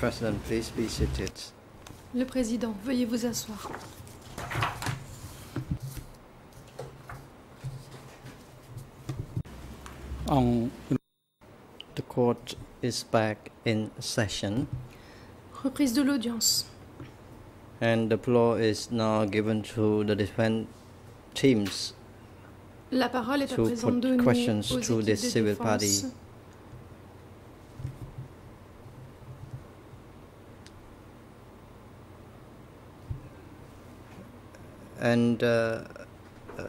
President, please be seated. Le président, veuillez vous asseoir. En... The court is back in session. Reprise de l'audience. And the floor is now given to the defense teams. La parole est à présent donnée aux équipes de défense And uh, uh,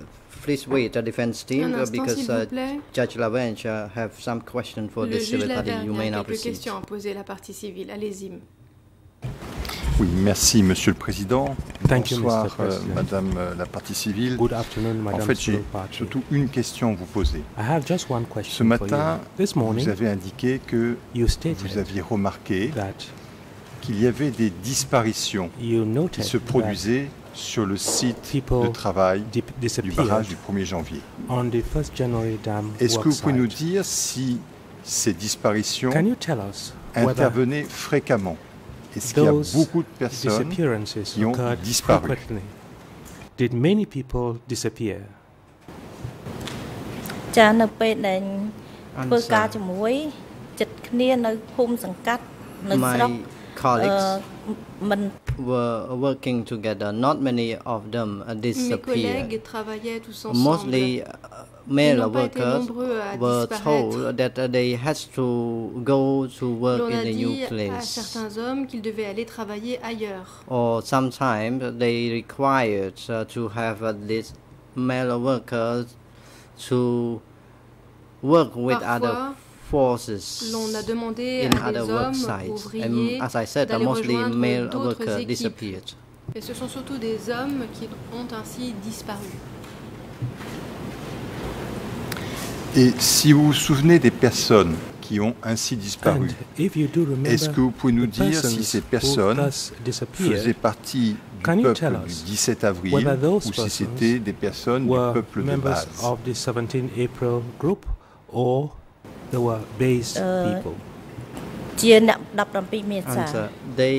please wait, the defense team, uh, instant, because s'il uh, vous plaît. Judge Lavench uh, have some question for Le the juge civil party. You may now proceed. questions à poser à la partie civile. Allez-y. Oui, merci Monsieur le Président. Thank you, Mr. Bonsoir euh, President. Madame euh, la partie civile. Good afternoon, En fait, j'ai surtout une question à vous poser. I have just one Ce question matin, you. This morning, vous avez indiqué que you stated vous aviez remarqué that qu'il y avait des disparitions you qui se produisaient sur le site people de travail dip- du disappeared barrage du 1er janvier. on the 1st January dam Est-ce que work vous pouvez nous site. dire si ces disparitions Can you tell us whether intervenaient fréquemment Est-ce qu'il y a those beaucoup de personnes disappearances qui ont occurred disparu. frequently? Did many people disappear? ចានៅពេលដែលធ្វើការ Answer. ជាមួយចិត្តគ្នានៅភូមិសង្កាត់នៅស្រុក My អ colleagues ឺមិន were working together. Not many of them uh, disappeared. collègues travaillaient tous ensemble. Mostly uh, male Ils n'ont pas été workers were told that uh, they had to go to work in a new place. hommes aller travailler ailleurs. Or sometimes they required uh, to have uh, these male workers to work with other Parfois, forces L'on a demandé in à des other work hommes sites. ouvriers And as I said, d'aller mostly rejoindre male d'autres workers équipes. disappeared. Et ce sont surtout des hommes qui ont ainsi disparu. Et si vous vous souvenez des personnes qui ont ainsi disparu, And if you do remember est-ce que vous pouvez nous the dire si ces personnes faisaient partie du peuple du us 17 avril ou si c'était des personnes du peuple de base? of the 17 April group or they were base Uh, people? ជាអ្នក17មេសា Answer. They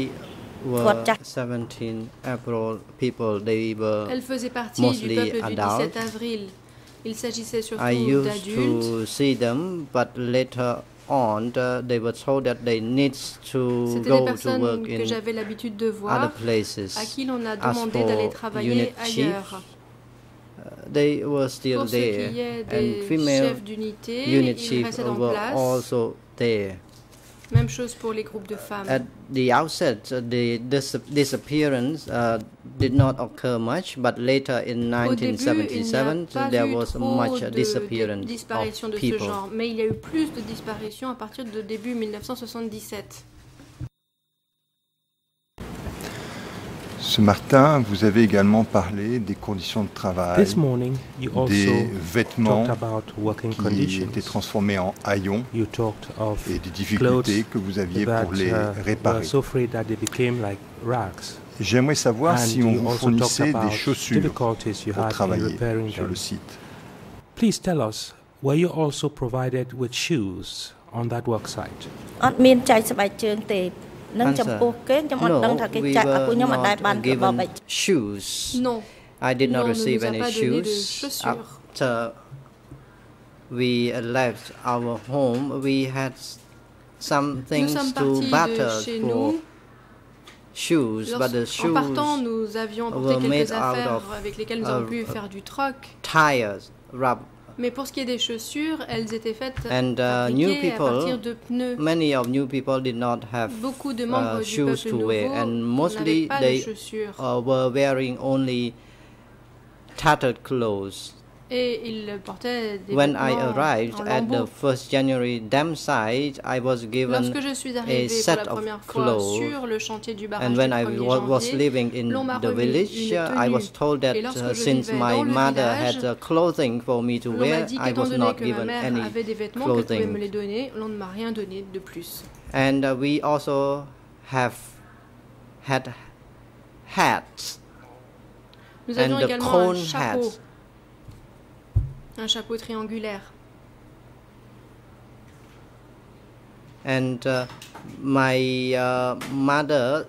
were What Jack- 17 April people. They were. Elle faisait partie Mostly du peuple adults. du 17 avril. Il s'agissait I surtout used d'adultes. to see them, but later on uh, they were told that they need to C'était des go to personnes work que in j'avais l'habitude de other voir, places. à qui l'on a As demandé for d'aller travailler unit chief, ailleurs. They were still Pour there, and female chefs d'unité, unit chiefs were also there. Même chose pour les groupes de femmes. At the outset, uh, the dis- disappearance uh, did not occur much, but later in Au début, il n'y a 1977, pas there was much de, disappearance de of de ce genre, mais il y a eu plus de disparitions à partir de début 1977. Ce matin, vous avez également parlé des conditions de travail, This morning, you des also vêtements talked about working qui conditions. étaient transformés en haillons You talked of et des difficultés que vous aviez that pour les uh, réparer. so like rags. J'aimerais savoir And si on you vous also fournissait des chaussures pour travailler sur them. le site. Please tell us, were you also provided with shoes on that work site? អត់មានចែកស្បែកជើងទេនឹង Answer. ចំពោះគេខ្ញុំអត់ដឹងថាគេ we ចែកឲ្យពួកខ្ញុំអត់ដែល were បាន not របបបែក given shoes. Non, I did not Non, on ne receive nous a any pas donné de shoes. chaussures. After we left our home, we had s- some nous things sommes to partis barter de chez for nous. shoes, but the Lorsque- en partant, shoes, nous avions were apporté made quelques out affaires of, avec lesquelles nous uh, avons pu uh, faire du troc. tires, rub. Mais pour ce qui est des chaussures, elles étaient faites And uh, new à partir de pneus. many of new people did not have Beaucoup de membres uh, du shoes peuple to wear, nouveau and n'avaient mostly pas de they chaussures. uh, were wearing only tattered clothes. Et ils portaient des When I arrived at the 1st January dam site, I was given Lorsque je suis arrivée set of clothes, sur le chantier du and when I 1er was living in the village, I was told that uh, since my mother had uh, clothing for me to wear, I was not given any avait des vêtements, qu'elle pouvait me clothing. les donner, l'on ne m'a rien donné de plus. And uh, we also have had hats and the cone hats. Un chapeau triangulaire. and uh, my uh, mother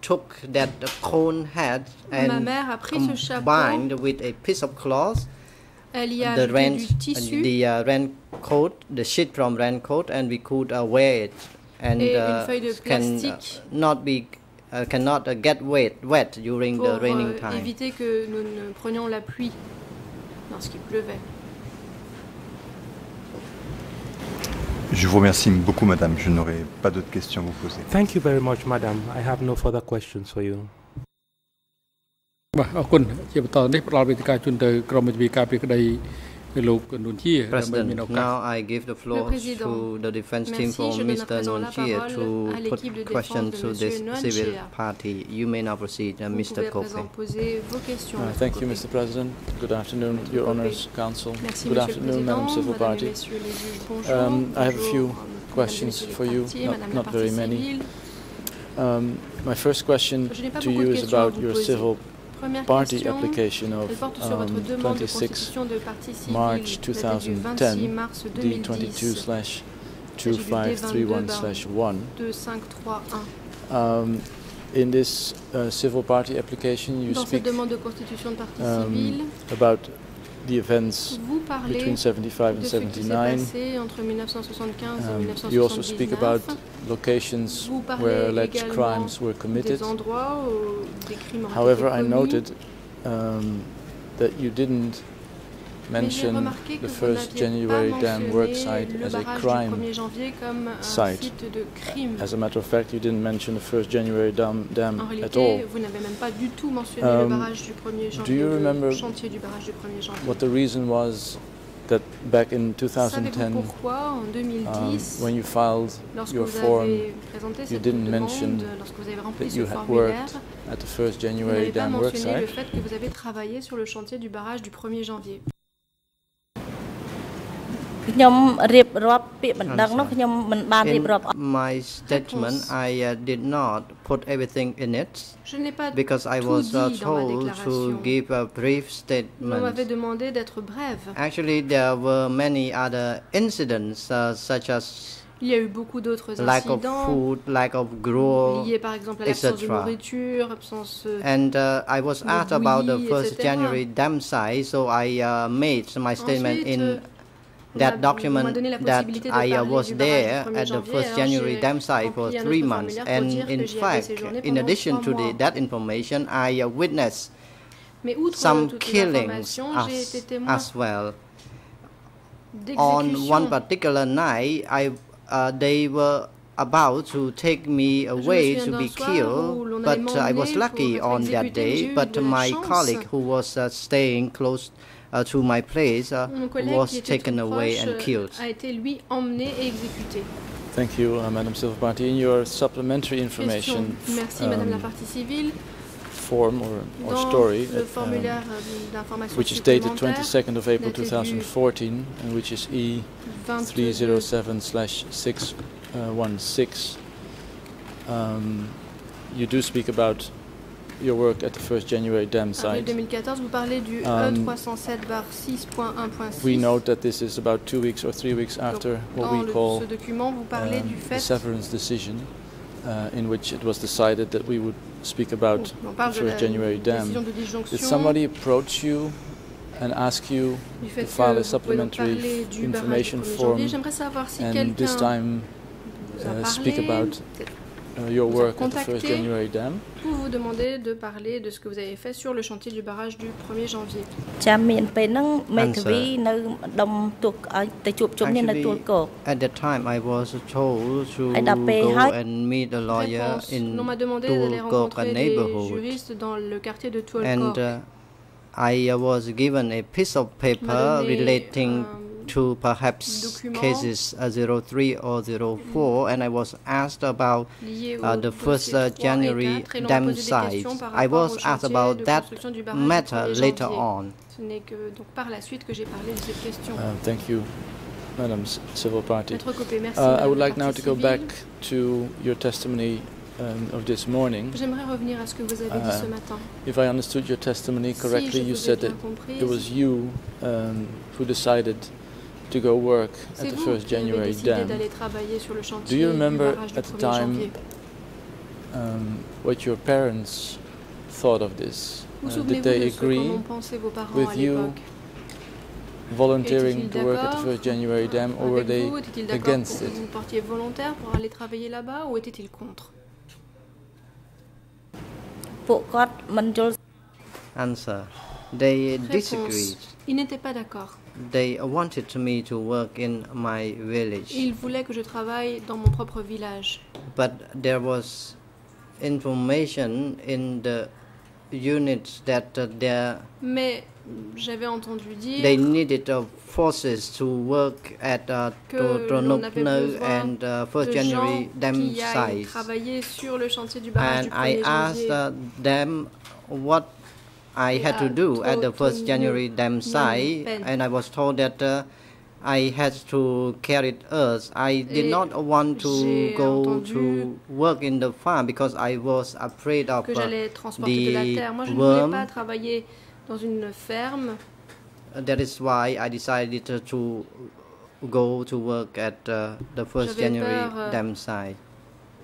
took that cone Ma and mère a pris ce chapeau, combined with a piece of cloth elle y a the du tissu the uh, raincoat, the sheet from raincoat, and we could uh, wear it, and Et uh, can uh, not be uh, cannot uh, get wet wet during pour the raining euh, time. éviter que nous ne prenions la pluie lorsqu'il pleuvait. Je vous remercie beaucoup, madame. Je n'aurai pas d'autres questions à vous poser. Thank you very much, madam. I have no further questions for you. បាទអរគុណជាបន្តនេះផ្ដល់វេទិកាជូនទៅក្រមវិទ្យាការពីក្តី President, now I give the floor to the defense team for Mr. Nuon Chea to put questions to this civil party. You may now proceed, uh, Mr. Koppe. Uh, thank you, Mr. President. Good afternoon, Your Honours, Counsel. Good afternoon, Madam Civil Party. Um, I have a few questions for you, not, not very many. Um, my first question to you is about your civil party application of porte sur votre um, 26 constitution de partie civile March datée du 26 2010 D 22 slash 2531 slash 1. Um, in this uh, civil party application, you Dans speak um, about the events between 75 and ce 79. passé entre 1975 et Um, you also speak about locations where alleged crimes were committed. des endroits où des crimes ont However, I noted um, that you didn't Mais j'ai mention the first January dam work site as a crime. du 1er janvier comme un site. site de crime. As a matter of fact, you didn't mention the first January dam, dam at all. vous n'avez même pas du tout mentionné le Um, barrage du 1er janvier, you remember chantier du barrage du 1er janvier. What the reason was that back in 2010, pourquoi en um, when you filed your form cette didn't mention lorsque vous avez that you had worked at the first January dam work ខ្ញុំរៀបរាប់ពាក្យបណ្ដឹងនោះខ្ញុំមិនបានរៀប In រាប់អស់ my statement, I uh, did not put everything in it Je n'ai pas because I tout was uh, dit dans ma told déclaration. to give a brief On statement. m'avait demandé d'être brève. Actually, there were many other incidents, uh, such as Il y a eu beaucoup d'autres lack of incidents food, lack of grow, liés par exemple à l'absence de etc. nourriture, absence euh, and uh, I was de asked about the bouillie, first etc. January dam site, so I uh, made my statement Ensuite, in euh, on that m'a- on m'a document that I was there at the first January j'ai dam site for three months, and in que j'y avais fact, in addition to the, that information, I uh, witnessed some killings informations, j'ai été as, as well. On one particular night, I uh, they were about to take me away to be killed, où l'on allait but uh, I was lucky on that exécuté, mais j'ai day. But my colleague who was uh, staying close to my place uh, was taken away and killed. a été lui emmené et exécuté. Thank you, uh, Madam Civil Party. In your supplementary Question. information Merci Madame la um, partie civile. form or, or story, le um, formulaire euh, which is dated 22nd of April 2014, and which is E 22 307 slash 616. Um, you do speak about your work at the first January dam avril site. 2014, vous parlez du Um, E307-6.1.6. We note that this is about two weeks or three weeks after what we call document, um, the severance decision, uh, in which it was decided that we would speak about on the parle de la first January dam. Did somebody approach you and ask you to file a que vous pouvez donc supplementary parler du barrage du information 1er form janvier. J'aimerais savoir si and this time uh, speak about your vous a work at the first contacté January dam? pour vous demander de parler de ce que vous avez fait sur le chantier du barrage du 1er janvier. ចាំមានពេលហ្នឹងមេធាវី Answer. នៅម្ដុំទួឲ្យទៅជួបជុំនេះនៅទួលគោក At that time, I was told to Ai đã bê go hết. and meet a lawyer Réponse. in On m'a demandé d'aller Tulkok rencontrer des neighborhood. juristes dans le quartier de and Tuolkor. uh, I uh, was given a piece of paper donné relating un to perhaps document cases uh, 03 or 04 and I was asked about uh, the first uh, January 4, et l'on m'a dam posé site. I was asked about that construction du barrage du matter later on. Que donc par la suite que parlé de cette. Uh, thank you, Madam C- Civil Party. Maître merci. Uh, I would like now partie to go back to your testimony um, of this morning. À ce que vous avez dit Uh, ce matin. If I understood your testimony correctly, je you said that compris, it was you um, who decided to go work at the 1st January dam. Do you remember at the time um, what your parents thought of this? Uh, did they agree with you volunteering to work at the 1st January dam or were they against it? Answer. They disagreed. Ils n'étaient pas d'accord. They wanted me to work in my village. Ils voulaient que je travaille dans mon propre village. But there was information in the units that uh, there Mais j'avais entendu dire they needed uh, forces to work at uh, Que l'on avait Tronopno besoin and uh, first January dam sites. travailler sur le chantier du barrage And du I asked uh, them what I had to do at the first January dam site, and I was told that uh, I had to carry earth. I did not want to go to work in the farm because I was afraid of uh, j'allais transporter de la the terre. Moi, je ne voulais worm. pas travailler dans une ferme. That is why I decided uh, to go to work at uh, the first January euh, dam site.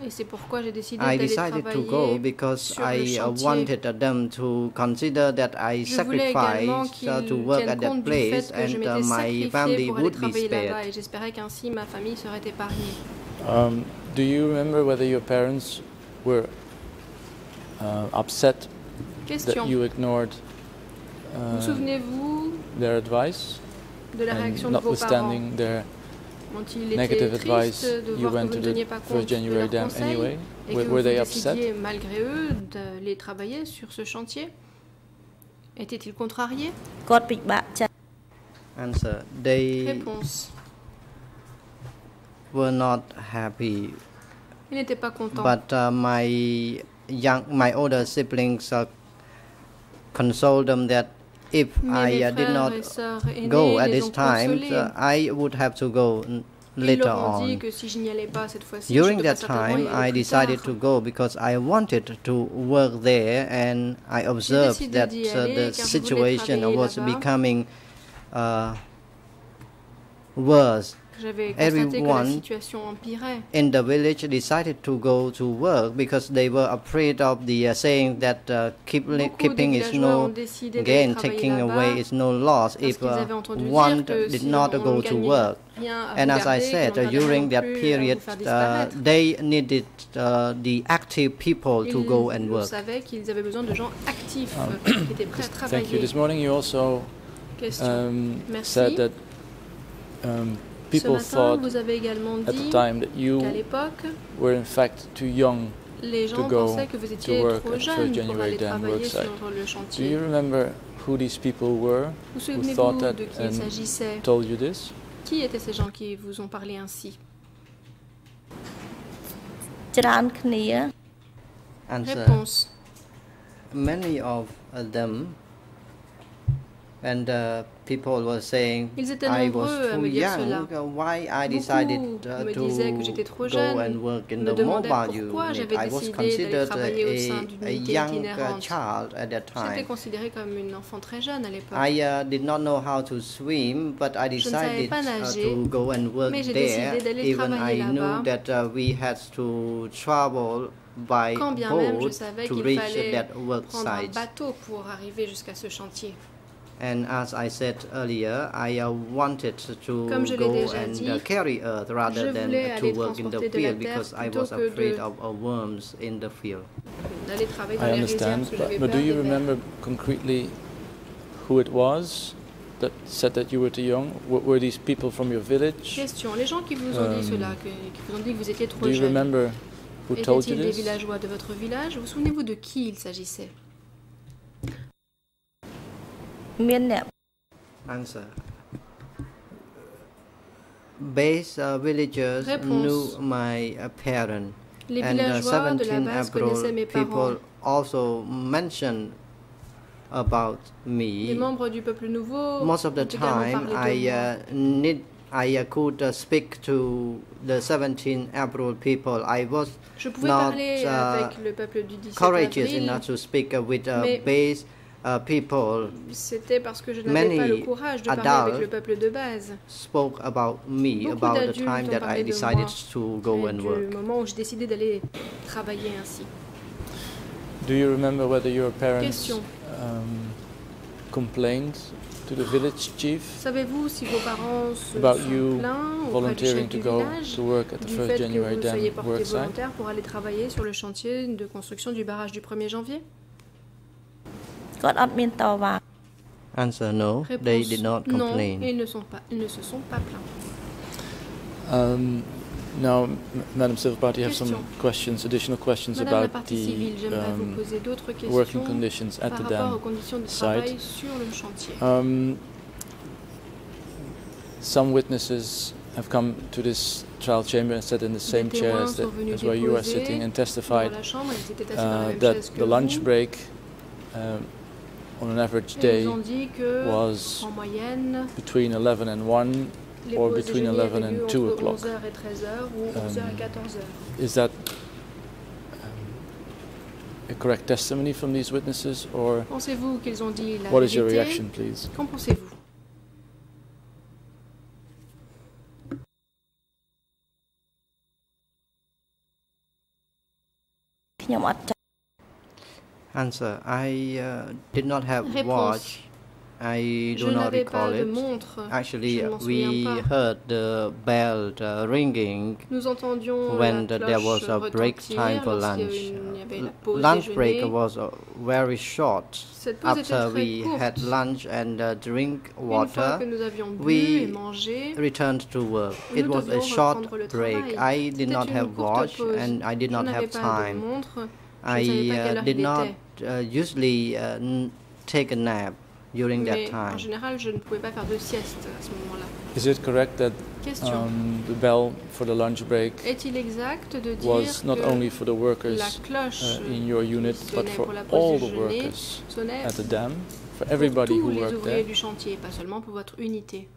Et c'est pourquoi j'ai décidé I d'aller decided to go travailler because I chantier. wanted them to consider that I Je voulais également sacrificed uh, qu'ils to work tiennent at that place fait que je and uh, m'étais my sacrifiée family pour aller would be travailler là-bas spared. et j'espérais qu'ainsi ma famille serait épargnée. Um, do you remember whether your parents were uh, upset Question. that you ignored Vous uh, souvenez-vous their advice? de la and réaction de vos parents? notwithstanding quand il était Negative advice, de voir you went que vous to the pas first January Dam anyway. Et were, que were vous they upset? malgré eux de les travailler sur ce chantier. Étaient-ils contrariés? Answer. They Réponse. Were not happy. Ils n'étaient pas contents. But uh, my young, my older siblings uh, consoled them that if I uh, did not et sœurs aînés go at this time, uh, I would have to go later leur ont dit on. que si je n'y allais pas cette fois-ci, During that time, I decided to go because I wanted to work there, and I observed that uh, the car je voulais situation was becoming uh, worse. J'avais constaté que la Everyone situation empirait. in the village decided to go to work because they were afraid of the uh, saying that uh, keep, keeping is no gain, taking away is no loss if uh, one did si not go to work. And as I said, uh, during that period, uh, they needed uh, the active people to go and work. savaient qu'ils avaient besoin de gens actifs Um, qui étaient prêts à Thank you. This morning you also um, said that um, People Ce matin, vous avez également dit qu'à l'époque, were in fact too young les gens to go pensaient que vous étiez trop jeune pour aller travailler sur le chantier. Do you remember who these people were vous souvenez-vous de that qui il s'agissait told you this? Qui étaient ces gens qui vous ont parlé ainsi uh, Réponse. Many of them and uh, people were saying I was too young. uh, Why I decided uh, to disaient que j'étais trop go and work in the mobile unit. I was considered travailler au sein a, a young uh, child at that time. considérée comme une enfant très jeune à l'époque. I uh, did not know how to swim, but I Je ne savais decided uh, to go and work there. Even I knew that uh, we had to travel by Quand bien même je boat to reach that work site. Bateau pour arriver jusqu'à ce chantier. And as I said earlier, I uh, wanted to Comme je l'ai go and dit, uh, carry earth rather than voulais aller to work in the transporter de la field because I was afraid of uh, worms in the field. D'aller travailler dans I understand, parce que j'avais but, but do you remember concretely who it was that said that you were too young? W- were these people from your village? Question. Les gens qui vous ont dit cela, que- qui vous ont dit que vous étiez trop Do you remember who told you étaient-ils des this? villageois de votre village Vous souvenez-vous de qui il s'agissait មានអ្នក Answer. Base uh, villagers Réponse. knew my uh, parent. Les and uh, villageois de la 17 base connaissaient mes April, parents. people also mentioned about Les me. membres du peuple nouveau Most of the ont également time, parlé de I moi. uh, need I uh, could uh, speak to the 17 April people. I was Je pouvais not parler uh, avec le peuple du 17 courageous avril, enough to speak uh, with uh, Mais- base uh, people C'était parce que je n'avais pas le Many courage de parler avec adults le peuple de base. spoke about me, Beaucoup about the time that I de decided to go and du work. moment où j'ai décidé d'aller travailler ainsi. Do you remember whether your parents Question. um, complained to the village chief Savez-vous si vos parents se about sont you volunteering to go to work at the du 1st fait que January vous dam soyez porté work site? volontaire pour aller travailler sur le chantier de construction du barrage du 1er janvier? គាត់អត់មានតវ៉ា Answer no, they Réponse did not non, complain. ils ne, sont pas, ils ne se sont pas plaints. Um, now, M- Madam Civil Party, have some Question. questions, additional questions Madame la about partie civile, the j'aimerais vous um, poser d'autres working questions conditions at par the rapport aux dam. conditions de site. travail sur le chantier. Um, some witnesses have come to this trial chamber and sat in the same Des chair témoins as, the, sont venus as where you are déposer sitting and Dans testified la chambre, ils étaient assis dans la uh, même that chaise que the lunch vous. break um, on an average Et day ils ont dit que, was en moyenne, between 11 and 1. les or pauses between déjeuner 11 avaient and lieu 2 entre o'clock. 11h et 13h ou 11h et Um, 14h. Is that um, a correct testimony from these witnesses, or Pensez-vous qu'ils ont dit la what is your vérité reaction, please? Qu'en pensez-vous ខ្ញុំអត់ចាំ Answer I uh, did not have Réponse. watch. I Je do not n'avais pas recall it. Actually, Je we heard the bell uh, ringing when the- there was a break time for lunch. y avait la L- pause lunch break was uh, very short. Cette pause était After we courte. had lunch and uh, drink water, que nous bu we mangé, returned to work. It was a short break. I did not have watch and I did je not have time. Je I savais pas quelle uh, did not usually uh, take a nap during that Mais en time. général, je ne pouvais pas faire de sieste à ce moment-là. Is it correct that um, the bell for the lunch break Est-il exact de dire was not only for the la workers cloche uh, in your unit, but for pour la pause all the workers at the dam, for everybody who les worked there? du chantier, pas seulement pour votre unité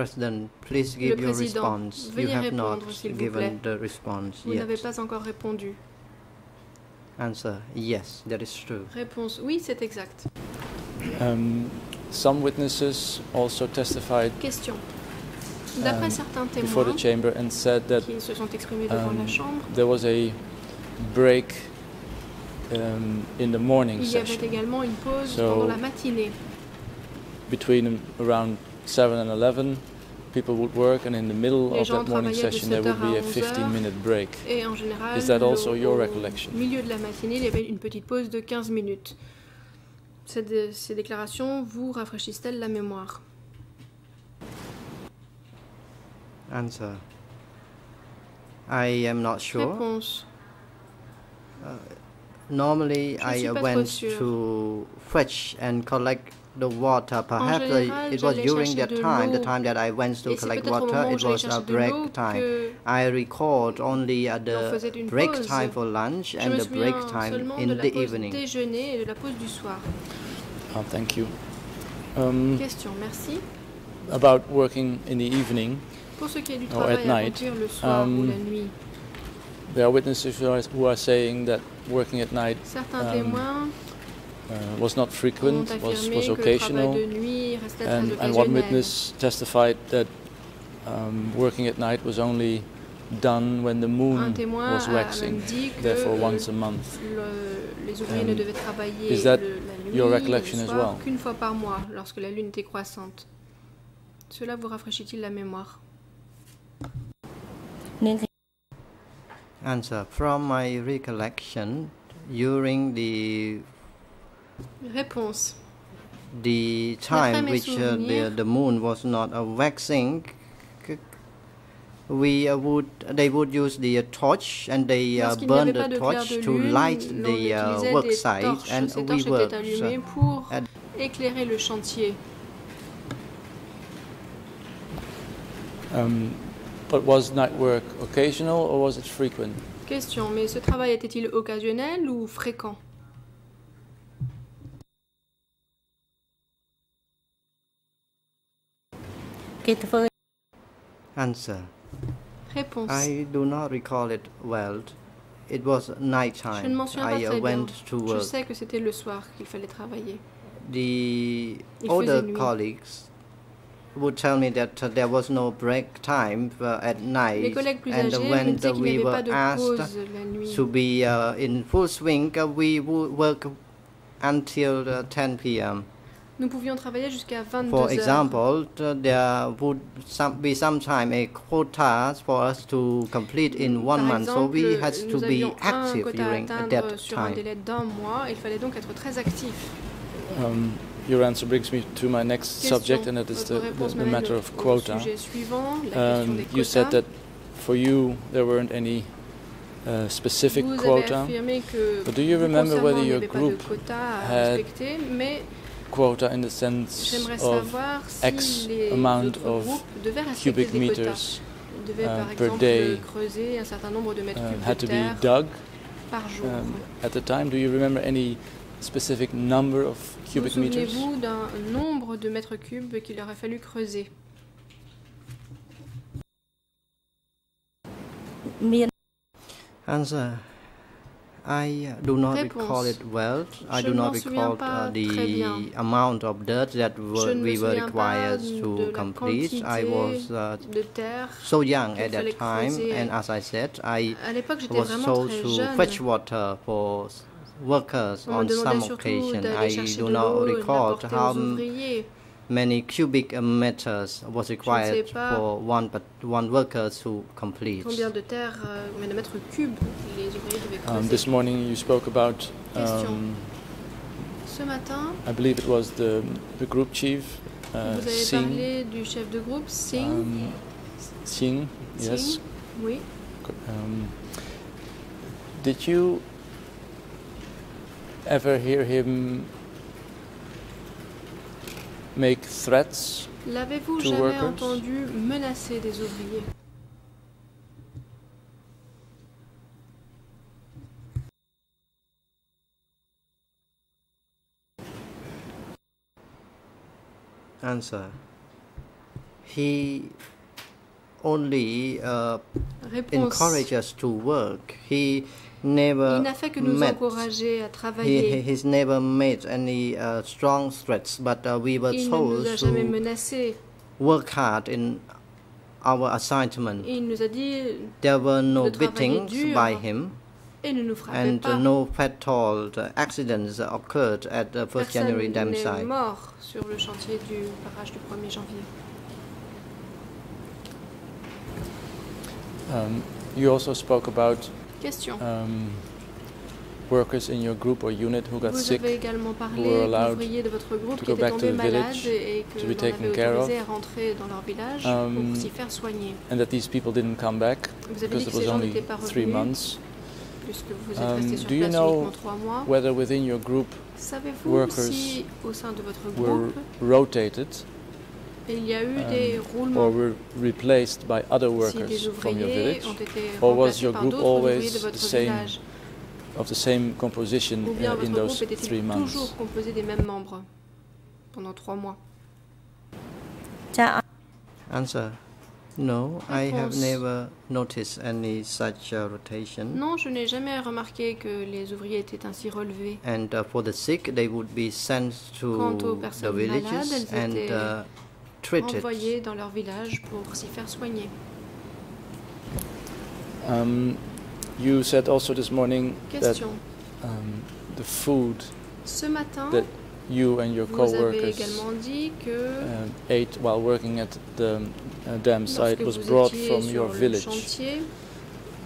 President, please give your response. You have not répondre, s'il vous given the response Vous n'avez yet. pas encore répondu. Answer: Yes, that is true. Réponse oui, c'est exact. Um, some witnesses also testified Question. D'après um, certains before the chamber and said that qui se sont exprimés devant um, la chambre, there was a break um, in the morning il y avait session également une pause So- pendant la matinée. between around 7 and 11 people would work and in the middle Les of that morning session there 7 would be a heures à 15 minute break Et en général, Is that also au- your au recollection? milieu de la matinée, il y avait une petite pause de 15 minutes. Ces, dé- ces déclarations vous rafraîchissent-elles la mémoire? Answer: I am not sure. Réponse. Normally, Je I uh, went to fetch and collect the water. Perhaps uh, it was during that time, the time that I went to collect peut-être au moment water, où it was a break time. I recalled only uh, the break time for lunch and the break time in the evening. déjeuner et de la pause du soir. oh, thank you um, Question, merci. about working in the evening Pour ce qui est du Oh, at night, accomplir le soir ou um, there are witnesses who are, who are saying that working at night certains um, témoins uh, was not frequent was, was que le travail occasional. de nuit restait très and, and one witness testified that um, working at night was only done when the moon was waxing même dit que therefore once a month. le- les Um, ne devaient travailler is that le- la nuit your et le recollection as soir well? qu'une fois par mois, lorsque la lune était croissante. Cela vous rafraîchit-il la mémoire? Answer: From my recollection, during the Réponse. the time which uh, the, the moon was not uh, waxing we uh, would they would use the uh, torch and they uh, burn the torch de to lune, light the uh, work site torches. and we uh, pour éclairer le chantier. um, but was night work occasional or was it frequent? Question, mais ce travail était-il occasionnel ou fréquent? It. Answer. Réponse. I do not recall it well. It was night time. Je ne m'en souviens pas I très bien. went to Je work. sais que c'était le soir qu'il fallait travailler. The Il nuit. colleagues would tell me that uh, there was no break time uh, at night. plus And when we were asked to be uh, in full swing, uh, we would work until uh, 10 p.m. Nous pouvions travailler jusqu'à 22 For heures. example, there would some, be sometime a quota for us to complete in one Par month, so exemple, we had to nous be un active during that sur un time. délai d'un mois. Il fallait donc être très actif. Um, your answer brings me to my next Question. subject, and that is the, Votre the, réponse the matter of quota. sujet suivant, la question Um, des you said quotas. that for you there weren't any uh, specific Vous avez quota. But do you vous remember whether il n'y your avait pas de group had Quota in the sense of X si amount of cubic meters Ils devaient uh, par per exemple day, creuser un certain nombre de mètres uh, cubes had de to be dug par jour. um, at the time. Do you remember any specific number of Vous cubic meters? souvenez-vous d'un nombre de mètres cubes qu'il aurait fallu creuser? Answer. I do not recall it well. I Je do not recall uh, the amount of dirt that were, we were required to complete. I was uh, so young at that time, creuser. and as I said, I was told to fetch water for workers On some occasion. I do not l'eau et de recall how aux m- ouvriers. Many cubic meters was required for one but one worker to complete. Combien de terre, euh, de mètres cubes les ouvriers devaient creuser Um, this morning you spoke about, um, Ce matin, I believe it was the, the group chief, uh, vous avez Singh. parlé du chef de groupe, Singh. Um, Singh, yes. Singh, Oui. Um, did you ever hear him make threats? L'avez-vous To jamais workers? entendu menacer des ouvriers Answer. He only uh, Réponse. encouraged us to work. He Il never n'a fait que nous met. encourager à He, he- he's never made any uh, strong threats, but uh, we were Il ne told nous a jamais to menacés. work hard in our assignment. Il nous a dit There were no beatings dur. by him, et ne nous and pas. no fatal accidents occurred at the first Personne January dam site. mort sur le chantier du barrage du 1er janvier. Um, you also spoke about um, workers in your group or unit who got Vous sick. également were parlé allowed d'ouvriers de votre groupe to qui go back to the village et que to be taken care autorisé à rentrer dans leur village Um, pour s'y faire soigner. and that these people didn't come back Vous because it was only three months. puisque vous êtes Um, do you know uniquement trois mois. Whether within your group workers si au sein de votre were rotated Or were replaced by other workers from your village? Or was your group always the same, of the same composition Ou uh, in those three months? toujours composé des mêmes membres pendant trois mois? Answer. No, I have never noticed any such uh, rotation. Non, je n'ai jamais remarqué que les ouvriers étaient ainsi relevés. And uh, for the sick, they would be sent to the villages malades, and envoyés dans leur village pour s'y faire soigner. Um, you said also this morning that um, the food Ce matin, that you and your vous avez co-workers également dit que um, ate while working at the uh, dam site was brought from sur your le village. chantier,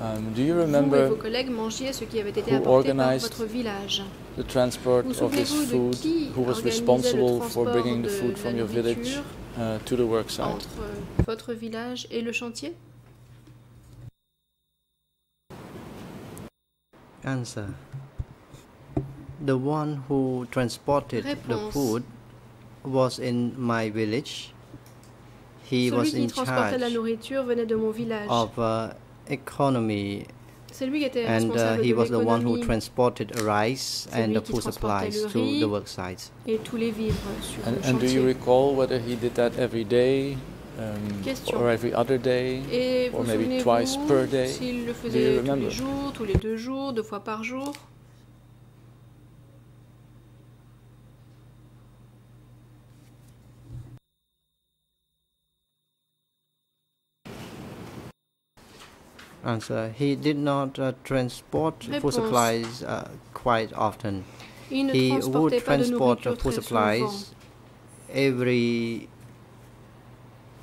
Um, do you vous et remember vos collègues mangiez ce qui avait été who apporté par organized votre village. the transport of this food? qui Who was responsible for bringing the de food from your village? nourriture? Uh, to the work site? entre votre village et le chantier Answer. The one who transported the food was in my village. He Celui was qui in transportait la charge nourriture venait de mon village. of uh, economy C'est lui qui était and uh, he de was the one who transported rice and the food supplies to the work sites. et tous les vivres sur And, le and do you recall whether he did that every day um, or every other day? Et Or maybe twice per souvenez-vous day? s'il le you faisait tous remember? les jours, tous les deux jours, deux fois par jour Answer. He did not uh, transport food supplies uh, quite often. He would transportait pas de transport food supplies every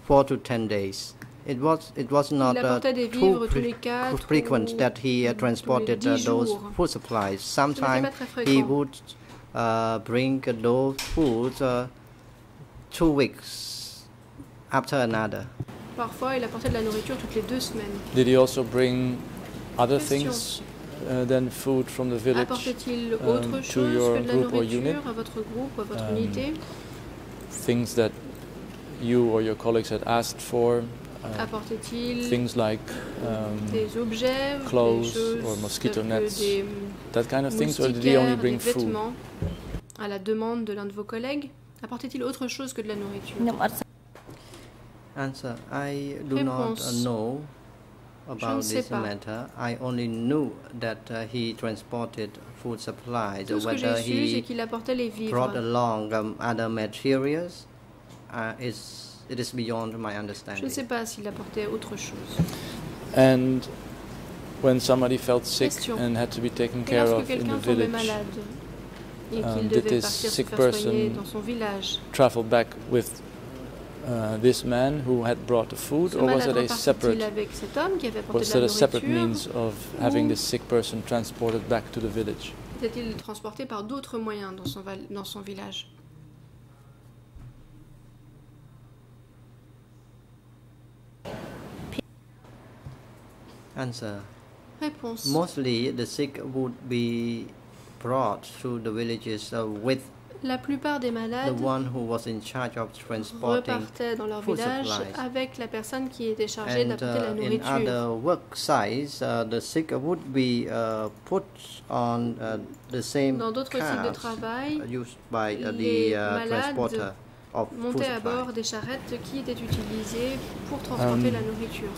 four to ten days. It was it was not uh, too, pre- les too quatre frequent that he uh, transported uh, those food supplies. Sometimes he would uh, bring those foods uh, two weeks after another. Parfois, il apportait de la nourriture toutes les deux semaines. Did he also bring other things uh, than food from the village Apportait-il um, autre um, chose que de la nourriture à votre groupe, à votre um, unité? Things that you or your colleagues had asked for uh, Apportait-il things like um, des objets, clothes des or mosquito nets, des that kind of things, or did he only bring food? À la demande de l'un de vos collègues, apportait-il autre chose que de la nourriture? Non. Answer. I do not uh, know about this pas. matter. I only knew that uh, he transported food supplies. Tout ce que Whether su, he qu'il apportait les brought along um, other materials uh, is it is beyond my Je understanding. ne sais pas s'il apportait autre chose. And when somebody felt sick Question. and had to be taken Et care of in the village, malade et um, did this sick person village, travel back with uh, this man who had brought the food, ce or was it a separate? avec cet homme qui avait apporté Was de that la a separate means of having ou- this sick person transported back to the village? Était-il transporté par d'autres moyens dans son, dans son village Answer. Réponse. Mostly the sick would be brought to the villages uh, with La plupart des the malades one who was in charge of transporting repartaient dans leur food village supplies. avec la personne qui était chargée And d'apporter la uh, in nourriture. other work sites, uh, the sick would be uh, put on uh, the same Dans d'autres sites de cars travail, used by uh, les the uh, malades transporter of food montaient à supply. bord des charrettes qui étaient utilisées pour transporter Um, la nourriture.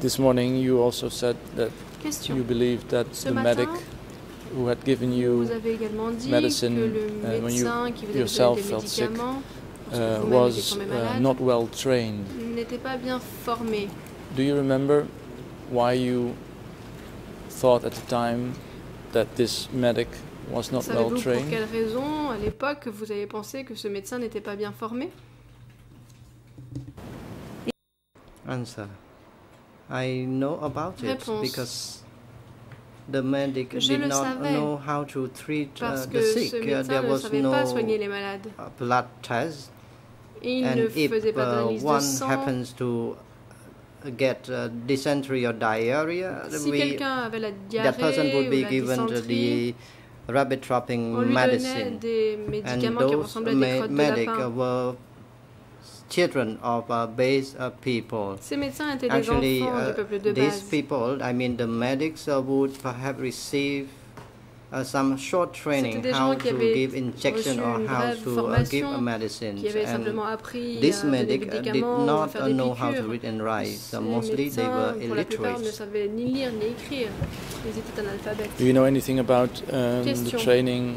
This morning, you also said that Question. you believed that Ce the matin, medic who had given you vous avez également dit medicine, que le uh, when you médecin qui vous avait yourself felt sick, uh, was uh, malade. not well trained. n'était pas bien formé. Do you remember why you thought at the time that this medic was not well pour trained? quelle raison, à l'époque, vous avez pensé que ce médecin n'était pas bien formé? Answer. I know about it Réponse. because the medic Je did not savais. know how to treat uh, the sick. Uh, there was no pas soigner les malades. uh, blood test. Et il ne and if uh, one sang. happens to get uh, dysentery or diarrhea, Si we, avait la that person would be given the rabbit trapping on lui donnait medicine. And those ressemblaient des me- de medic were children of uh, base uh, people. Ces médecins étaient des Actually, enfants uh, du peuple de these people, I mean the medics, uh, would perhaps receive uh, some short training how to give injection or how to uh, give a medicine. And appris this à donner des medic uh, did médicaments ou à not uh, know how to read and write. So mostly they were médecins, pour la plupart, ne illiterate. ni lire ni écrire. Ils étaient analphabètes. Do you know anything about um, the training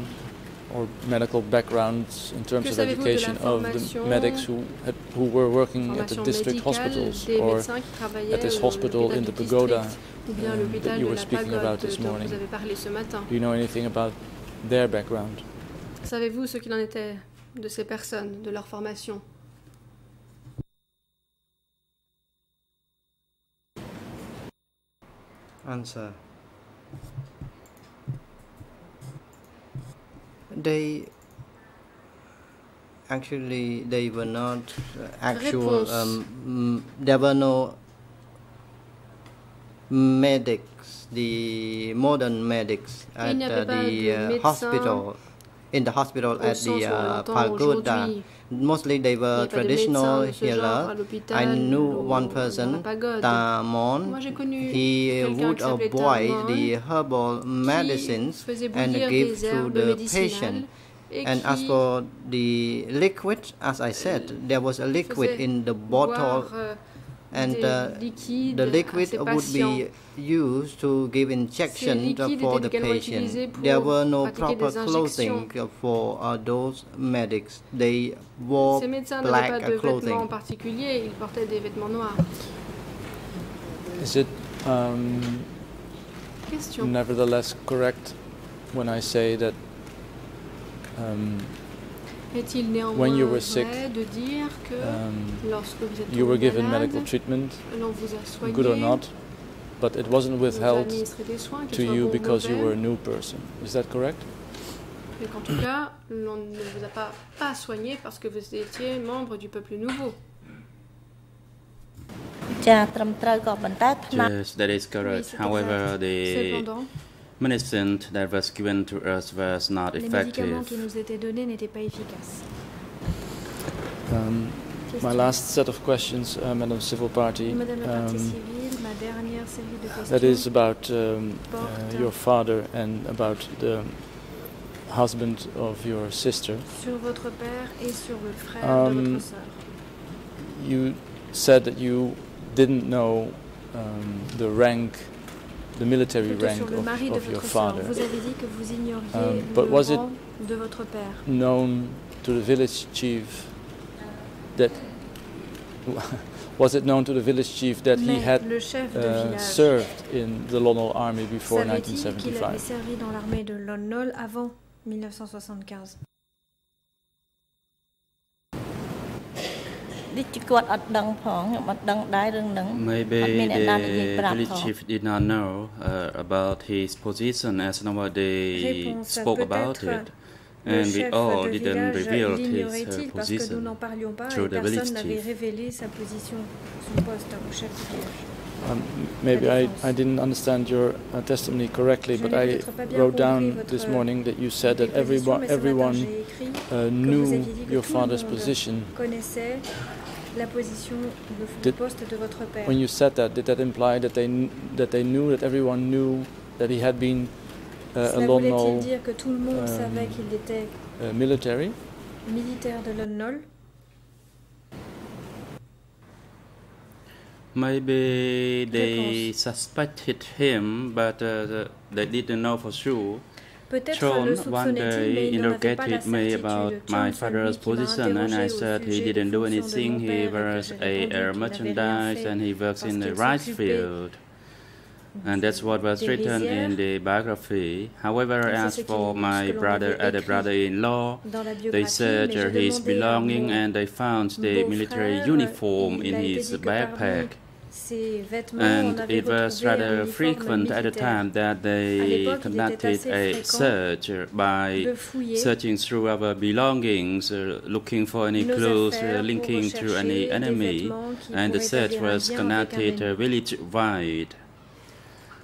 or medical backgrounds in terms Que of savez-vous de education of the medics who had, who were working at the district hospitals or médecins qui travaillaient at this hospital in the pagoda district, um, that you were speaking about this morning? vous avez parlé ce matin. Do you know anything about their background? Savez-vous ce qu'il en était de ces personnes, de leur formation Answer. They actually they were not actual. Um, there were no medics, the modern medics at uh, the uh, hospital. In the hospital at the uh, pagoda, mostly they were avait pas de traditional médecins de ce genre à healers. I knew one person. Tamon. Moi, j'ai connu He would Tamon, the herbal medicines and give to the patient. And as for the liquid, as I said, there was a liquid in the bottle, euh, and des uh, liquides the liquid would be used to give injection liquides for the patient. There were no proper clothing for uh, those medics. They wore Ces médecins n'avaient black pas de clothing. ils des noirs. Is it um, nevertheless correct when I say that um, Est-il néanmoins when you were sick, vrai de dire que um, lorsque vous êtes you were given malade, medical treatment, l'on vous a soigné, good or not, but it wasn't withheld soins, to you because you were a new person. Is that correct? Mais tout cas, l'on ne vous a pas, pas soigné parce que vous étiez membre du peuple nouveau. Yes, that is correct. However, the medicine that was given to us was not Les médicaments effective. qui nous étaient donnés n'étaient pas efficaces. Um, my last set of questions, uh, Madam Civil Party, Madame la partie um, civile, ma dernière série de questions. that is about um, uh, your father and about the husband of your sister. sur votre père et sur le frère Um, de votre sœur. You said that you didn't know um, the rank, the military rank of, of your father, Vous avez dit que vous ignoriez Um, but was it- rang de votre père. known to the village chief that was it known to the village chief that he had le chef de uh, served in the Lon Nol army before savait-il qu'il avait 1975? servi dans l'armée de Lon Nol avant 1975 ដូចជាគាត់អត់ដឹងផងខ្ញុំអត់ដឹងដែររឿងហ្នឹង Maybe អត់មានអ្នកណានិយាយ the ប្រាប់ village ផង chief did not know uh, about his position as nobody Réponse spoke about peut-être it. le And we chef all de didn't village reveal his l'ignorait-il uh, parce que nous position. n'en parlions pas et through the village personne n'avait chief. révélé sa position, son poste au chef du village. Um, maybe I, défense. I didn't understand your uh, testimony correctly, Je but n'ai I peut-être pas bien wrote compris down votre this morning that you said that Déposition, everyone, mais ce matin, everyone j'ai écrit uh, que vous knew aviez dit que your tout le father's monde position. La position, le, Did- poste de votre père. When you said that, did that imply that they kn- that they knew that everyone knew that he had been uh, a Cela voulait-il Lonol dire que tout le monde euh, savait qu'il était uh, military? militaire de Lon Nol Maybe they suspected him, but uh, the- they didn't know for sure. John one day mais il n'en avait pas la interrogated me about my father's position, and I said he didn't do anything. He was a air qu'il n'avait rien merchandise, and he works in the rice field. And that's what was written in the biography. However, as for my brother, avait other brother-in-law, they searched his belongings and they found the military uniform in his dit que parmi backpack. Ses vêtements, on And it was rather frequent at the time that they l'époque, il était conducted a search by searching through our belongings, uh, looking for any clues uh, linking to any enemy. And the search was lien avec un conducted uh, village-wide.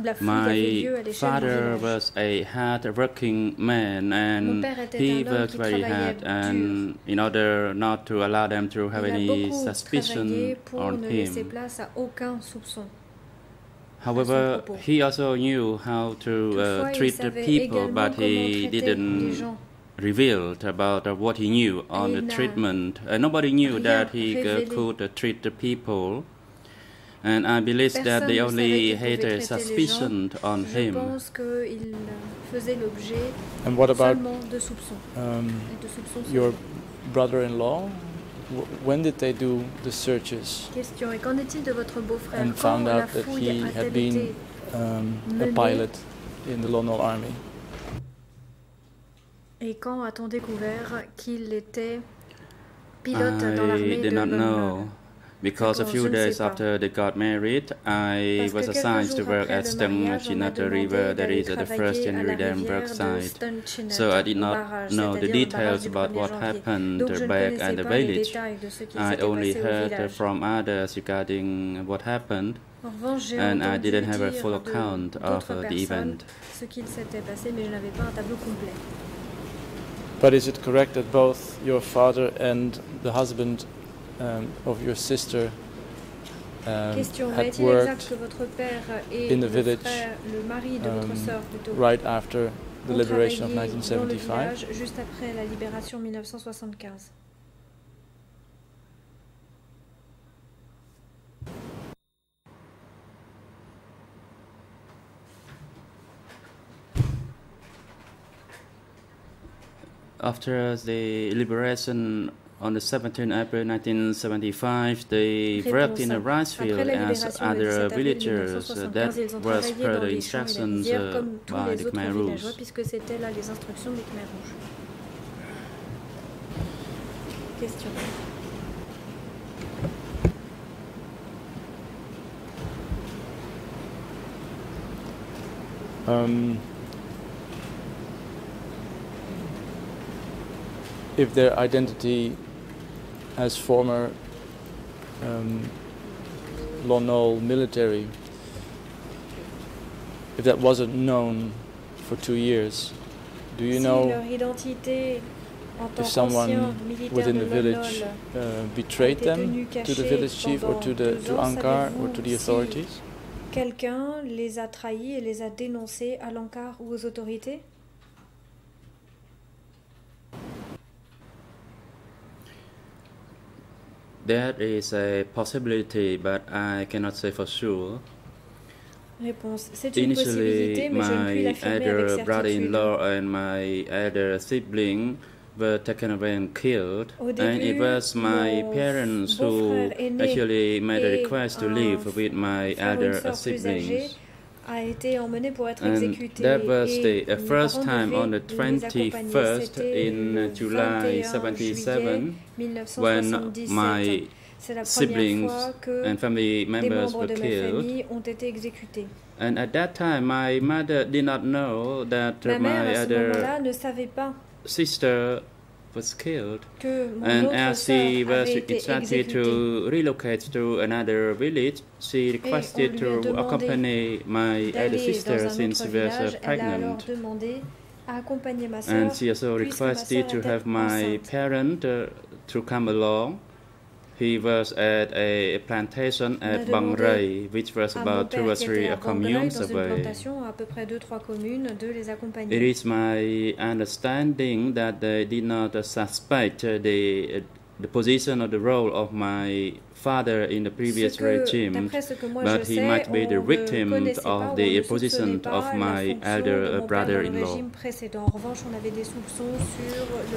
La fouille avait My lieu à l'échelle du father was a hard-working man, and he worked very hard. And in order not to allow them to have any suspicion on him, place à aucun soupçon. however, he also knew how to uh, treat the people, but he didn't reveal about uh, what he knew on the treatment. Uh, nobody knew that he uh, could treat the people. And I believe that Personne they only savait qu'il had a suspicion on him. pense qu'il faisait l'objet And what about seulement de soupçons. um, et de soupçons your brother-in-law? When did they do the searches Question. Et qu'en est-il de votre beau-frère and found out that he had been um, a pilot in the Lon Nol army? Et quand a-t-on découvert qu'il était pilote dans l'armée de did not Lon know. Nol Because a few je ne sais days after they got married, I was assigned to work at le Stung mariage, on m'a Chinit demandé River that d'aller is at the first à la January Dam rivière de So I did not know the c'est-à-dire le barrage details about what happened Donc back at the pas village. détails de ce qui I only heard from others regarding what happened, En revanche, j'ai and I didn't have a full account of uh, the event. ce qu'il s'était passé, mais je n'avais pas un tableau complet. But is it correct that both your father and the husband um, of your sister um, Question, Euh, had worked que votre père et in the village, frère, le mari de votre um, plutôt, right after the liberation of travaillé dans le 1975. juste après la libération 1975. After the liberation on the 17th April 1975, they worked in a rice field as other villagers. Uh, 1975, that ils ont was travaillé per dans the les champs et la instructions lisière uh, by the autres Khmer villageois, rules. puisque c'était là les instructions des Khmer rouges. Question. Um, if their identity as former um, Lon Nol military, if that wasn't known for two years, do you si know leur identité en tant if someone within the village uh, betrayed them to the village chief or to the to Angkar or to the si- authorities? quelqu'un les a trahis et les a dénoncés à l'encart ou aux autorités There is a possibility, but I cannot say for sure. Réponse. C'est une possibilité, Initially, mais je ne puis avec elder certitude. brother-in-law and my elder sibling were taken away and killed, Au and it was my parents who actually made a request to live with my ou une elder sœur plus âgée siblings. a été emmené pour être And exécuté. that was the uh, first time on the devaient les accompagner. 21st in July 21 juillet 77 when my C'est la première siblings and family members were killed. ont été exécutés. And at that time, my mother did not know that uh, my other moment-là, ne savait pas sister was killed. And as she was instructed to relocate to another village, she requested to accompany my elder sister since she was uh, village, elle a alors pregnant. demandé à accompagner ma sœur. And she also requested to have my enceinte. parent uh, to come along. He was at a plantation at Bang demandé which was about two or three était à Bangray, communes away. à, à peu près 2-3 communes, de les accompagner. It is my understanding that they did not suspect the the position or the role of my father in the previous regime, but he sais, might be the victim of the opposition of my elder brother-in-law.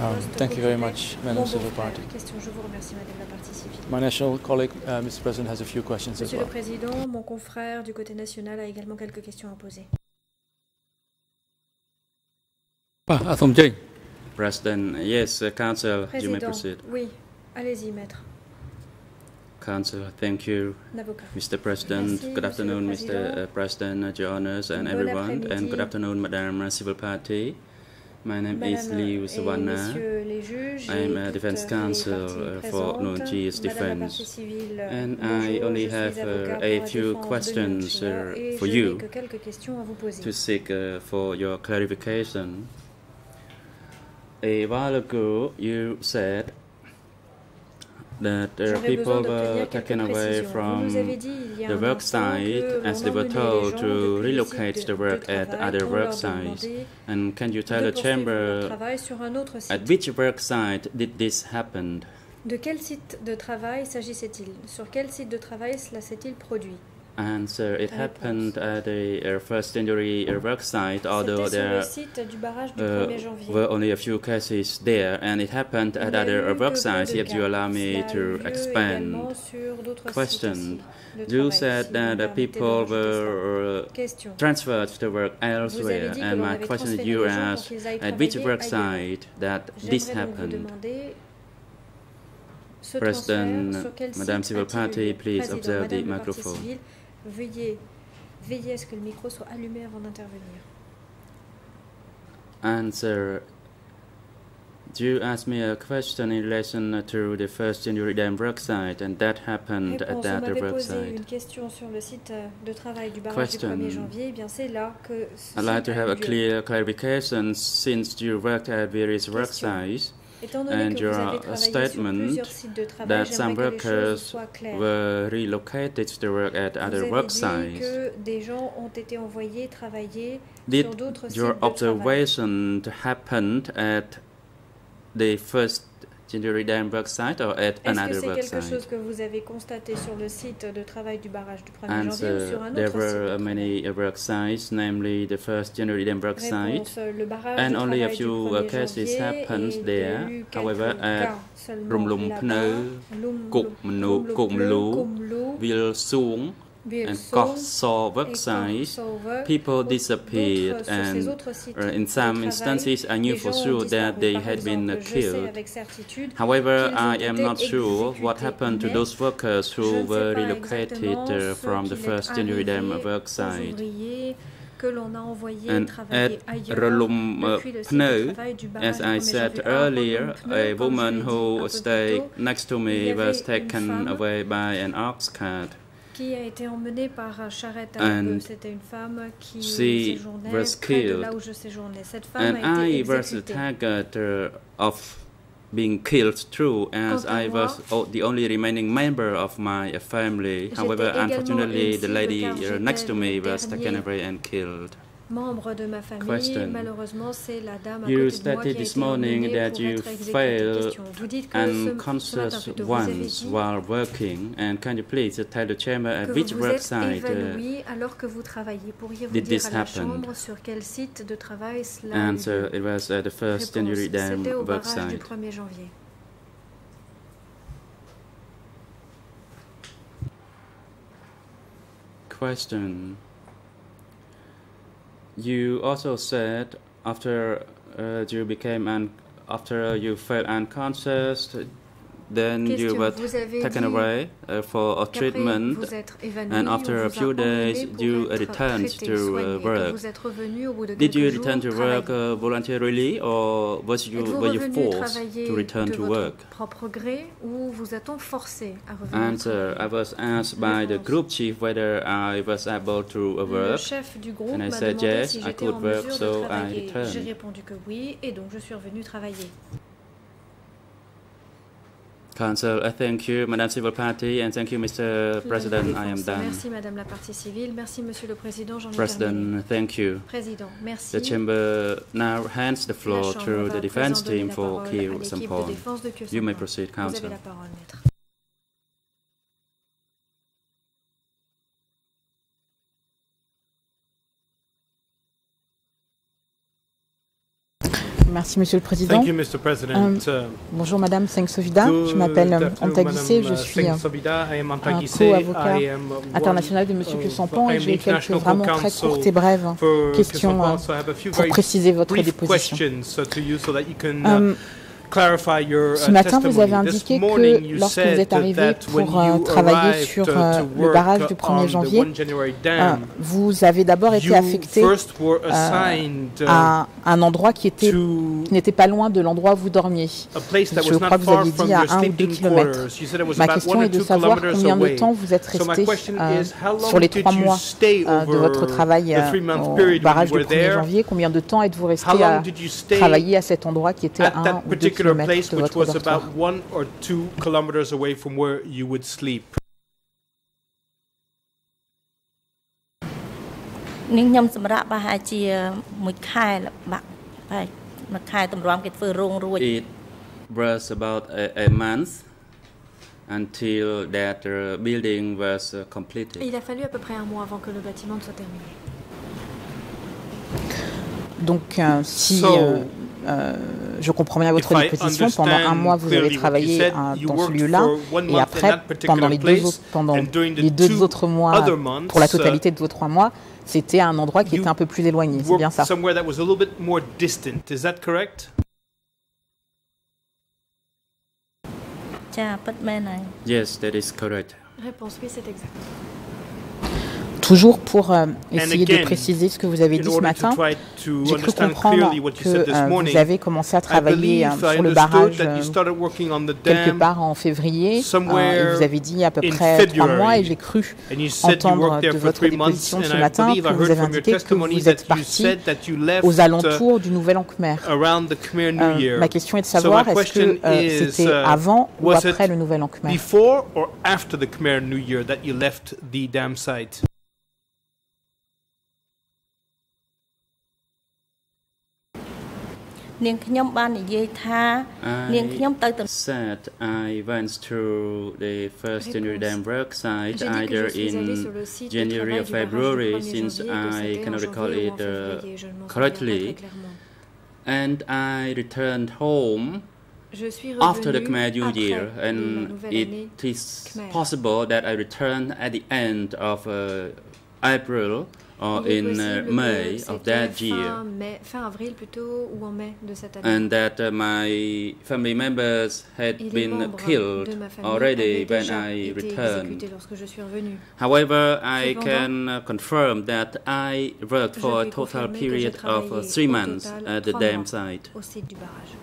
Ah, thank you very much, Madam Civil Party. My national colleague, uh, Mr. President, has a few questions Monsieur as well. le Président, mon confrère du côté national a également quelques questions à poser. Président, yes, uh, Council, you may proceed. Oui, allez-y, maître. Counsel, thank you, Mr. President. Merci, good afternoon, Mr. Président. uh, President, uh, your honors, and Bon everyone, and good afternoon, Madam uh, Civil Party. My name is Liv Sovanna. messieurs les juges I am a defense counsel for Madame la defense. And bonjour, I only have uh, a few questions uh, for you que quelques questions à vous poser. to seek uh, for your clarification. A while ago, you said that J'aurais besoin people were taken away précisions. Vous nous avez from dit il y a the work site as they were told to relocate the work at other work sites. And can you tell the chamber travail sur un autre at which work site did this happen? De quel site de travail s'agissait-il Sur quel site de travail cela s'est-il produit Answer: It happened at the uh, first January uh, work site, although there le site du barrage du uh, were only a few cases there, and it happened at other uh, work sites. If you allow me Cela a eu to expand. également sur d'autres sites Question. You said that the people de rajouter cela. were uh, transferred to work elsewhere, and my question transféré to you les gens is qu'ils aillent at which work site that this J'aimerais donc vous happened? President, Madame Civil Party, please observe the Madame le parti microphone. Veuillez veiller à ce que le micro soit allumé avant d'intervenir. Answer. You asked me a question in relation to the first injury dam work site, and that happened at Réponse, on that m'avait work posé site. une question sur le site euh, de travail du barrage Question. du 1er janvier. Eh bien, c'est là que I'd like to have a clear clarification since you worked at various work Question. sites. And your vous avez travaillé sur statement plusieurs sites de travail, that some j'aimerais que les choses workers were relocated to work at other work sites. que des gens ont été envoyés travailler Did sur d'autres sites your observation happen at the first to the or at another. Est-ce que c'est quelque chose que vous avez constaté sur le site de travail du barrage du 1er Answer, janvier ou sur uh, un autre there were site? many work uh, sites, namely the first January Denberg site, euh, and only a few cases happened there. However, at Rum Lum Pneu, Cụm Lũ, Vil Suông, and God saw websites, people disappeared, and uh, in some instances, I knew for sure that they had been killed. However, I am not sure what happened to those workers who were relocated uh, from the first January Dam site. and at Relum uh, as I said earlier, a woman who stayed next to me was taken away by an ox cart qui a été emmenée par charrette à And. C'était une femme qui séjournait was près de killed. là où je séjournais. Cette femme And a été I was the target uh, of being killed too, as I was the only remaining member of my uh, family. However, unfortunately, the lady uh, next to me was taken away and killed. Membre de ma famille. Question. Malheureusement, c'est la dame à You côté de moi qui a this morning that pour you matin, unconscious once while working. And can you please tell the chamber at which vous work êtes site uh, alors que vous travaillez. Pourriez-vous did dire this à la chambre sur quel site de travail cela a eu answer? lieu? It was at the first. January C'était au barrage du site. 1er janvier. Question. You also said after uh, you became un- after you felt unconscious, then you Question. were Vous avez taken dit away uh, for a qu'après treatment. vous êtes évanoui, and on after a vous a few emmené days, pour you être returned traité, to uh, soigné, que work. vous êtes revenu au bout de Did you quelques return jours to work travailler. uh, voluntarily, or was you Êtes-vous were you revenu forced travailler to return de to votre work? propre gré ou vous a-t-on forcé à revenir Answer: I travailler was asked by the Réponse. group chief whether I was able to uh, Le work. chef du groupe And I m'a said demandé yes, si I j'étais could en work, mesure so de I travailler. returned. J'ai répondu que oui, et donc je suis revenu travailler. Counsel, I thank you, Madam Civil Party, and thank you, Mr. President. I am done. Merci Madame la partie civile, merci Monsieur le Président. President, thank you. Président, merci. The chamber now hands the floor to the defense team for Khieu Samphan. défense de Kiev You may proceed, Counsel. Merci Monsieur le Président. Thank you, Mr. President. Euh, Uh, bonjour Madame Seang Sovida, je good m'appelle euh, afternoon, Anta Guissé, Madame, je uh, suis euh, Seang Sovida. I am Anta un Guissé. co-avocat I am, uh, international de one Monsieur of- Khieu Samphan I et am j'ai quelques international vraiment très co-counsel courtes et brèves for questions Khieu Samphan, euh, so I have a few pour very préciser votre brief déposition. Questions, uh, to you so that you can, uh, Euh, clarify your, uh, Ce matin, vous testimony. avez This indiqué morning, que you lorsque vous said êtes arrivé that when pour euh, you travailler arrived, sur uh, euh, to le work barrage du on 1er the janvier, 1 January euh, dam, vous avez d'abord été you affecté first were euh, assigned, uh, à un endroit qui était to qui n'était pas loin de l'endroit où vous dormiez. a place that Je was crois not que vous far aviez from dit à your 1 ou 2 sleeping kilomètres. quarters. You said it was Ma about question one or est de two savoir kilometers combien de away. temps vous êtes So my resté question euh, is, how long sur les did trois you mois stay euh, de over votre travail the euh, three-month au period when barrage you du were 1er there? janvier. Combien de temps êtes-vous resté How long à did you stay travailler à cet endroit qui était à at 1 that ou 2 particular kilomètres place, de which votre was dortoir about one or two kilometers away from where you would sleep. នាងខ្ញុំសម្រាប់ប្រហែលជាមួយខែបាក់ប្រហែលមួយខែតម្រាំគេធ្វើរោងរួច It was about a, a month until that uh, building was uh, completed. Et il a fallu à peu près un mois avant que le bâtiment ne soit terminé. Donc, euh, si So, euh, Euh, je comprends bien votre position. Pendant un mois, vous avez travaillé dans ce lieu-là, et après, pendant les deux, autres, mois, pour la totalité de vos trois mois, c'était un endroit qui était un peu plus éloigné. C'est bien ça. Yes, that is correct. Oui, c'est exact. Toujours pour euh, essayer de again, préciser ce que vous avez in dit ce order to matin, try to j'ai cru understand comprendre clearly what you que said this euh, morning, vous avez commencé à I travailler believe euh, I sur le understood barrage that euh, you started working on the quelque dam part en février, euh, somewhere et vous avez dit à peu in près trois mois, February. et j'ai cru and you said you entendre worked there de for votre three months déposition and ce I matin believe que I vous heard avez from your indiqué que testimony vous that êtes you parti said that you left aux uh, alentours du Nouvel An Khmer. around the Khmer New Euh, Year. ma question est de So my savoir est-ce question que euh, is, c'était uh, avant ou was après it le Nouvel An Khmer Before or after the Khmer New Year that you left the dam site? said I went to the first January work site either in January or February since I cannot recall it uh, correctly. and I returned home after the Khmer New Year, and it is possible that I returned at the end of uh, April est in uh, May of that year. mai, plutôt ou en mai de cette année. and that uh, my family members had Et been killed de ma famille already when I returned. However, I Cependant, can uh, confirm that I worked for a total period of uh, three months at the dam site. au site du barrage.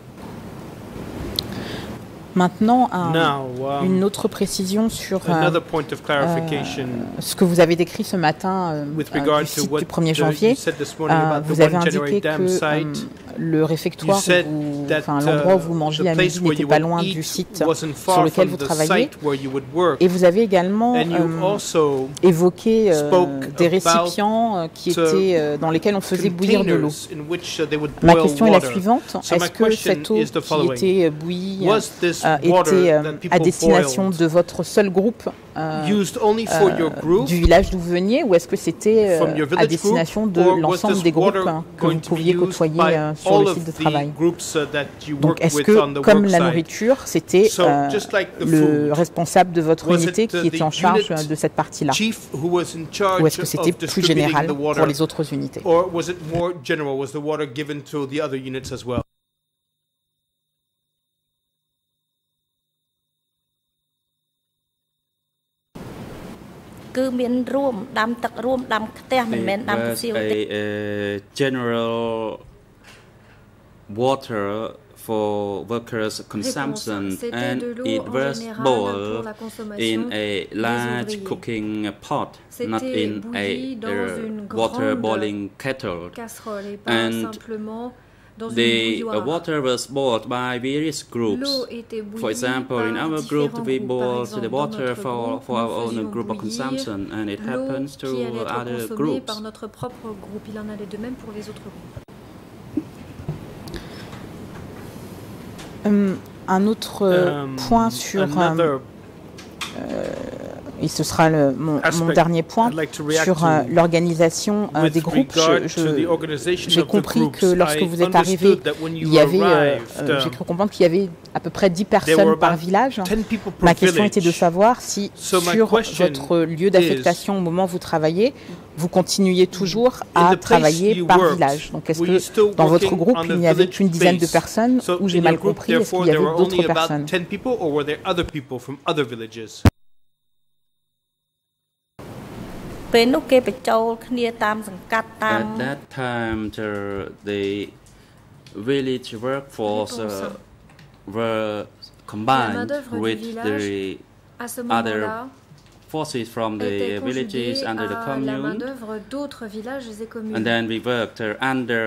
Maintenant, un- Now, um, une autre précision sur euh, Another point of clarification euh, ce que vous avez décrit ce matin euh, with euh, regard du to site what du 1er uh, janvier. you said this morning Euh, about the vous avez 1 January indiqué dam que site. euh, le réfectoire, où said vous- that, enfin l'endroit où vous uh, mangez the à place midi where n'était you pas would loin eat du site wasn't sur far lequel from vous the travaillez. site where you would work. Et vous avez également And you euh, also évoqué euh, spoke des about, récipients euh, qui uh, étaient euh, dans lesquels on faisait bouillir de l'eau. containers in which, uh, they would Ma boil question est la water. suivante. So my Est-ce que question cette eau is the qui following. était bouillie Euh, était euh, à destination de votre seul groupe euh, du village d'où vous veniez ou est-ce que c'était à destination de l'ensemble des groupes hein, que vous pouviez côtoyer sur le site de travail? Donc est-ce que, comme la nourriture, c'était le responsable de votre unité qui était en charge de cette partie-là? Ou est-ce que c'était plus général pour les autres unités? គឺមានរួមដាំទឹករួមដាំខ្ទះមិនមែន It ដាំក was សៀវទេ a, uh general water for workers' consumption, C'était and de l'eau it en was général pour boiled la consommation in a large ouvriers. cooking pot, not C'était in a bouilli dans uh, une water grande boiling kettle. casserole et pas And simplement dans une the water was bought by various groups. For example, in our group, we groupes. Par boil exemple, the water for, for our own group of consumption, and it l'eau happens to other groups. par notre propre groupe. Il en allait de même pour les autres groupes. Hum, un autre Um, point sur another et ce sera le- mon, dernier point sur euh, l'organisation euh, des groupes. J'ai compris que lorsque vous êtes arrivé, il y avait, euh, j'ai cru comprendre qu'il y avait à peu près 10 were personnes par village. 10 people per Ma question était de savoir si sur votre lieu d'affectation au moment où vous travaillez, vous continuiez toujours à travailler par village. Donc est-ce que dans votre groupe, il n'y avait qu'une dizaine de personnes So ou j'ai mal compris, est-ce qu'il y avait d'autres personnes? ពេលនោះគេបញ្ចូលគ្នាតាមសង្កាត់តាម At that time, the, the village workforce uh, Réponse. were La combined main-d'œuvre du with village, the À ce other moment-là, forces from était the villages conjuguée under the à la commune. main-d'œuvre d'autres villages et communes. And then we worked uh, under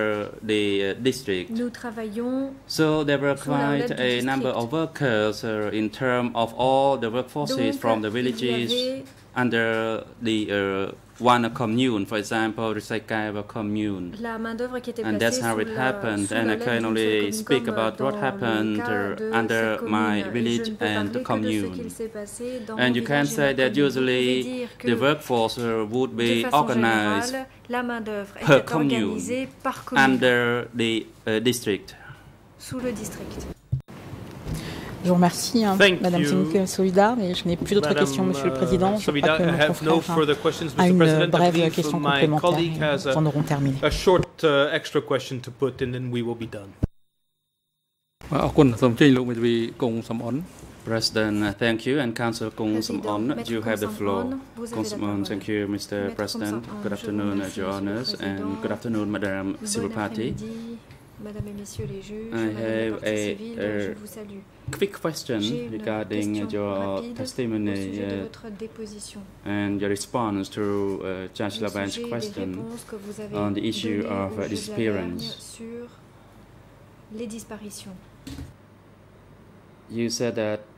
the uh, district. Nous travaillons So there were Sous la quite houlette du a number district. of workers uh, in terms of all the workforces Donc, from the il y villages avait under the uh, one commune, for example, Risakawa commune. la main-d'œuvre qui était And that's how it happened. And I can only speak about what happened uh, under my commune. Et je village and parler que de ce commune. qu'il s'est passé dans And you can say that commune. Vous pouvez usually the workforce uh, would be organized per commune commune under the uh, district. sous le district. Je vous remercie, hein, Madame Zinke Solidar, mais je n'ai plus d'autres questions, Monsieur le Président. Je crois que mon confrère a, a une brève question complémentaire. Nous en aurons terminé. President, uh, thank you. And Councillor Kung Sam On, you have the floor. Kung Sam On, thank you, Mr. President. Good afternoon, Your Honors, and good afternoon, Madam Civil Party. Après-midi, Madame et Messieurs les juges, I Madame la have partie a, civile, je uh, vous salue. Quick question J'ai une regarding question your rapide au testimony sujet de uh, votre déposition. and your response to uh, Judge Lavergne's sujet des question réponses que vous avez on the issue données of au uh, juge disappearance. Lavergne sur les disparitions. You said that uh,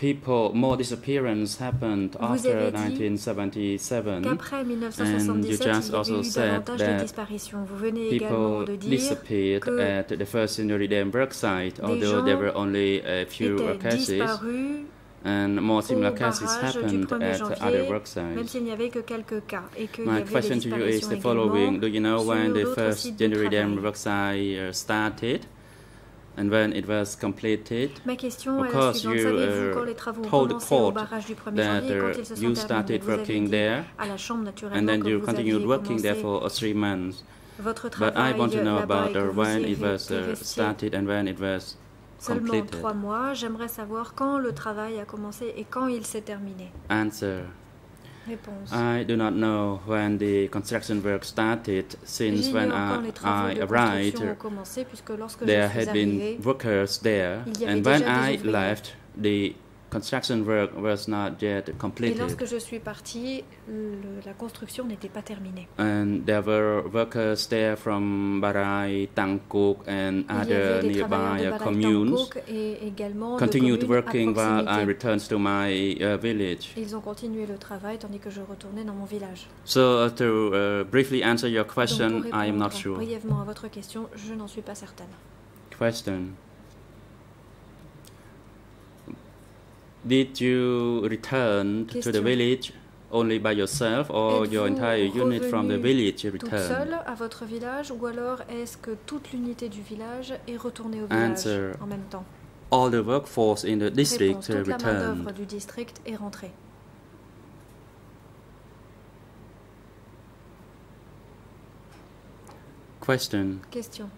people more disappearance happened Vous after 1977, Qu'après and you 1977, just il y also said that. Vous venez people de dire disappeared que at the first Dam work site, although there were only a few cases, and more similar cases happened at other work sites. s'il n'y avait que quelques cas, et qu'il y My question to you is the following: Do you know when the first January Dam work site uh, started, and when it was completed? Ma question est la course, suivante. you Savez-vous quand uh, les travaux ont commencé au barrage du 1er that janvier et quand uh, ils se sont terminés started Vous avez working dit there, à la Chambre and naturellement then que you continued working there for uh, three months. votre But I travail want to know là-bas about et que uh, vous when it was uh, started and when it was seulement completed. trois mois. J'aimerais savoir quand le travail a commencé et quand il s'est terminé. Answer. Réponse. I do not know when the construction work started, since when J'ignore I, I arrived, there had been workers there, il y avait and when I left, the construction work was not yet et completed, lorsque je suis partie, le- la construction n'était pas terminée. and there were workers there from Barai, Tangkok, and Il y avait other des travailleurs nearby de communes. Tangkok et également de Continued à working while I returned to my uh, village. Ils ont continué le travail tandis que je retournais dans mon village. So uh, to uh, briefly answer your Donc, pour question, I am not répondre sure. brièvement à votre question, je n'en suis pas certaine. Question. Did you return to the village only by yourself or your entire unit from the village returned? seule à votre village ou alors est-ce que toute l'unité du village est retournée au village Answer. en même temps? All the workforce in the district Réponse, toute la main-d'œuvre returned. du district est rentrée. Question. Question.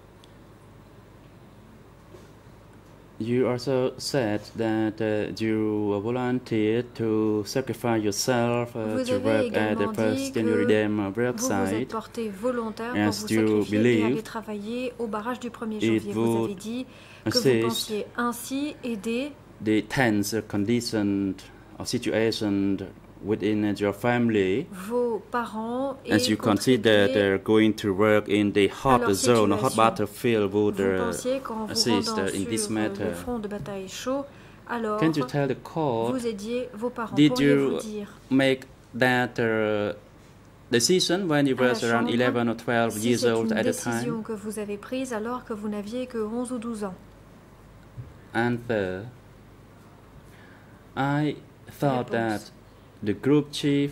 You also said that uh, you volunteered to sacrifice yourself uh, Vous to avez work at the également first dit January que Dam uh, work Vous vous êtes site. porté volontaire Yes, pour vous you sacrifier et aller believe travailler au barrage du 1er it janvier. Vous would avez dit que vous assist pensiez ainsi aider the tense condition or situation within your family vos parents et as you consider contribuer they're going to work in the hot zone or hot battlefield would Vous uh, pensiez vous assist uh, in this euh, matter. le front de bataille chaud, alors Can you tell the court vous aidiez vos parents. did you dire make that uh, decision when you were around 11 or 12 si years old at the time? que vous avez prise alors que vous n'aviez que 11 ou 12 ans Answer. I thought Réponse. that the group chief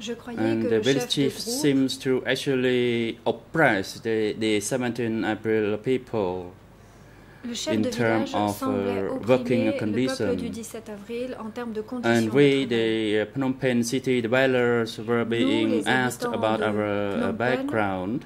Je croyais and que the village chief seems to actually oppress the, the 17 April people. in terms of, uh, working le peuple condition. du 17 avril en termes de conditions And we, the uh, Phnom Penh city dwellers, were being asked about our uh, background.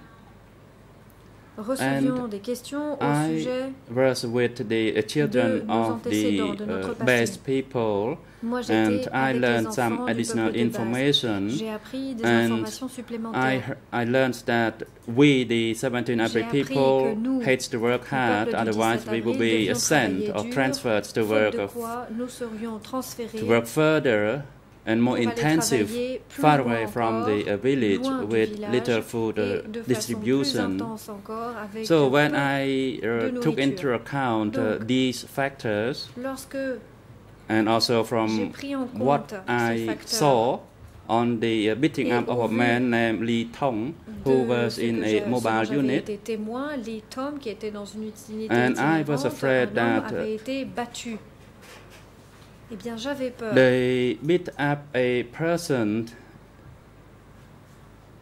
Recevions and des questions au I sujet was with the uh, children nos of the uh, base people, Moi, and I learned some additional de information. Appris des and informations I, I learned that we, the 17 April people, nous, hate to work hard, otherwise we would avril, be sent or transferred to work de of, nous to work further and more intensive, far away from the uh, village with little food uh, de façon plus distribution. intense encore, avec So when I uh, took into account uh, these factors, and also from what I saw on the uh, beating up of a man named Lee Tong, who was in a je- ce dont mobile unit, témoin, Tom, qui était dans une unité And I was afraid that, uh, avait été battu. Eh bien, j'avais peur. they beat up a person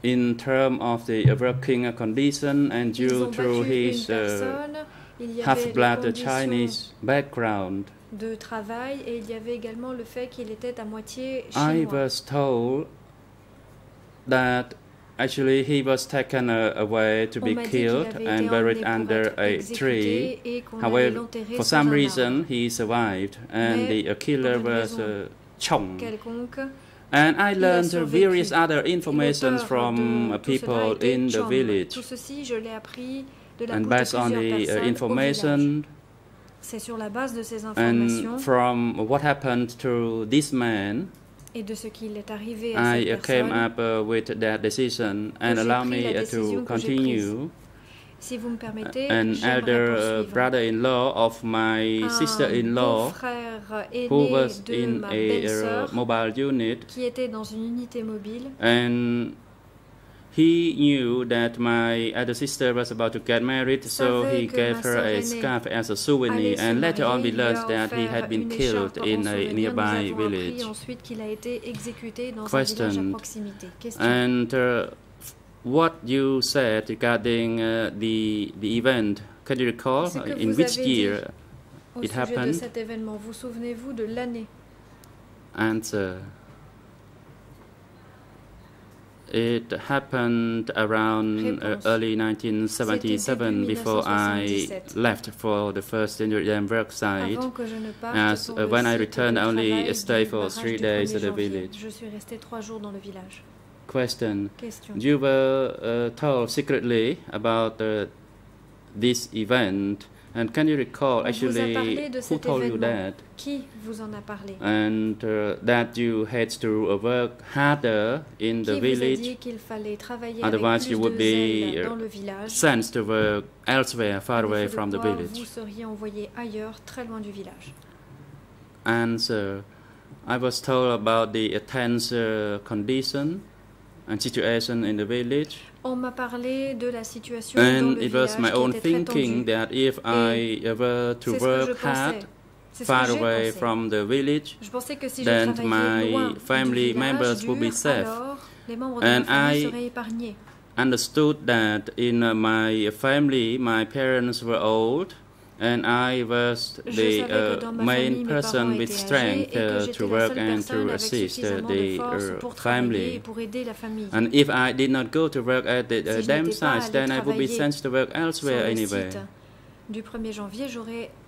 in terms of the working condition and due to his uh, personne. Il y avait les half-blood Chinese background. de travail et il y avait également le fait qu'il était à moitié I was told that Actually, he was taken uh, away to be m'a dit qu'il killed and buried under a tree. et qu'on allait However, for some reason, he survived, and the uh, killer was uh, Chong. And I learned uh, various other information from de uh, tout cela people in the village. Tout ceci, je l'ai appris de la And based on the uh, personnes au village. information sur la base de ces and from what happened to this man, et de ce qu'il est arrivé à I cette came personne. up uh, with that decision and allow me uh, to continue. Si vous me permettez, An elder uh, brother-in-law of my Un sister-in-law who was de in ma a mobile unit qui était dans une unité mobile and he knew that my other sister was about to get married so he gave her a scarf as a souvenir and later on we marier, il lui learned that he had been killed in a nearby village. ensuite qu'il a été exécuté dans un village à question. and uh, what you said regarding uh, the the event can you recall in which year it happened? cet événement, vous souvenez-vous de l'année? Answer It happened around uh, early 1977 before I left for the first Indian work site. Avant que je ne parte As uh, when I returned, I only stayed for three days 1er at the village. Je suis restée trois jours dans le village. Question. Question. You were uh, told secretly about uh, this event, and can you recall On vous a actually who told you that? Qui vous en a parlé And uh, that you had to uh, work harder in the village dit qu'il fallait travailler Otherwise, you would be uh, dans le village sent to work elsewhere, far away from the village. Vous seriez envoyé ailleurs, très loin du village. Answer. I was told about the intense uh, condition and situation in the village, On m'a parlé de la situation dans and le it was my own thinking that if I were to c'est ce que je work hard, C'est ce que far away from the village, Je que si then my family members would be safe. alors les membres de And I understood that in uh, my family, my parents were old, and I was the uh, main person with strength uh, to work and to assist uh, the uh, pour travailler et family. pour aider la famille. And if I did not go to work at the uh, dam sites, allée then I would be sent to work elsewhere anyway.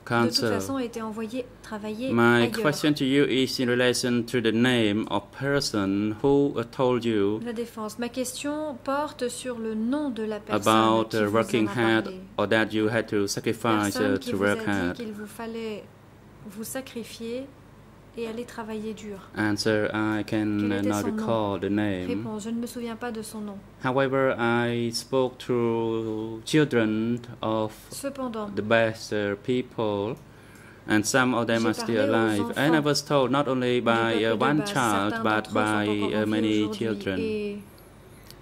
Site du 1er janvier, j'aurais de toute Counsel. façon été envoyé travailler My ailleurs. question to you is in relation to the name of person who uh, told you La défense. Ma question porte sur le nom de la personne about qui uh, vous working a hard or that you had to sacrifice Personne uh, qui to vous a work dit hard. qu'il vous fallait vous sacrifier et aller travailler dur. Answer I can not recall the name. Réponse. Je ne me souviens pas de son nom. However, I spoke to children of Cependant, the best people, and some of them are still alive. And I was told not only by uh, one base. child, but by uh, many children.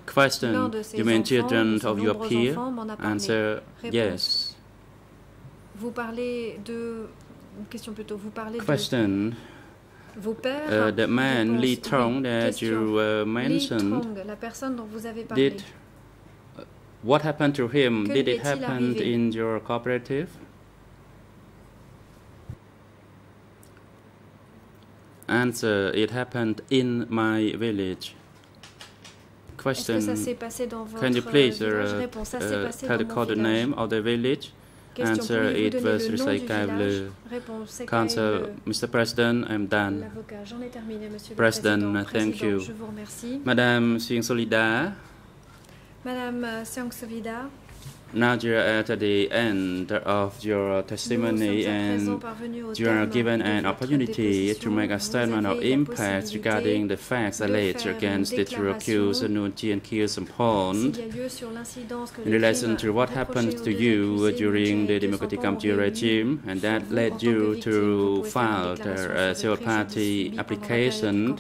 Question: You mean children of your peer? Answer. Yes. Vous parlez de... Une question plutôt. Vous parlez Question: de uh, The man Lee. Tong that you uh, mentioned. Trong, dont vous avez parlé. Did uh, what happened to him? Que did it happen arrivé? in your cooperative? Answer: It happened in my village. Question: que ça s'est passé dans votre Can you please Réponse. Ça s'est tell the the name of the village? Answer: It was le nom du Risaikable. village Réponse. C'est Counsel, Mr. President, I'm done. L'avocat. J'en ai terminé, President, thank you. Je vous remercie. Madame Singh Solida, Madame euh, Seong Now you're at the end of your testimony nous sommes à présent and you are given an opportunity to make a statement of impact regarding the facts alleged against the two accused Nuon Chea and Khieu Samphan s'il y a lieu sur l'incidence que in relation to what happened to you during the Democratic Kampuchea regime, and that led you to vous pouvez faire une file a les civil party subis pendant la période du application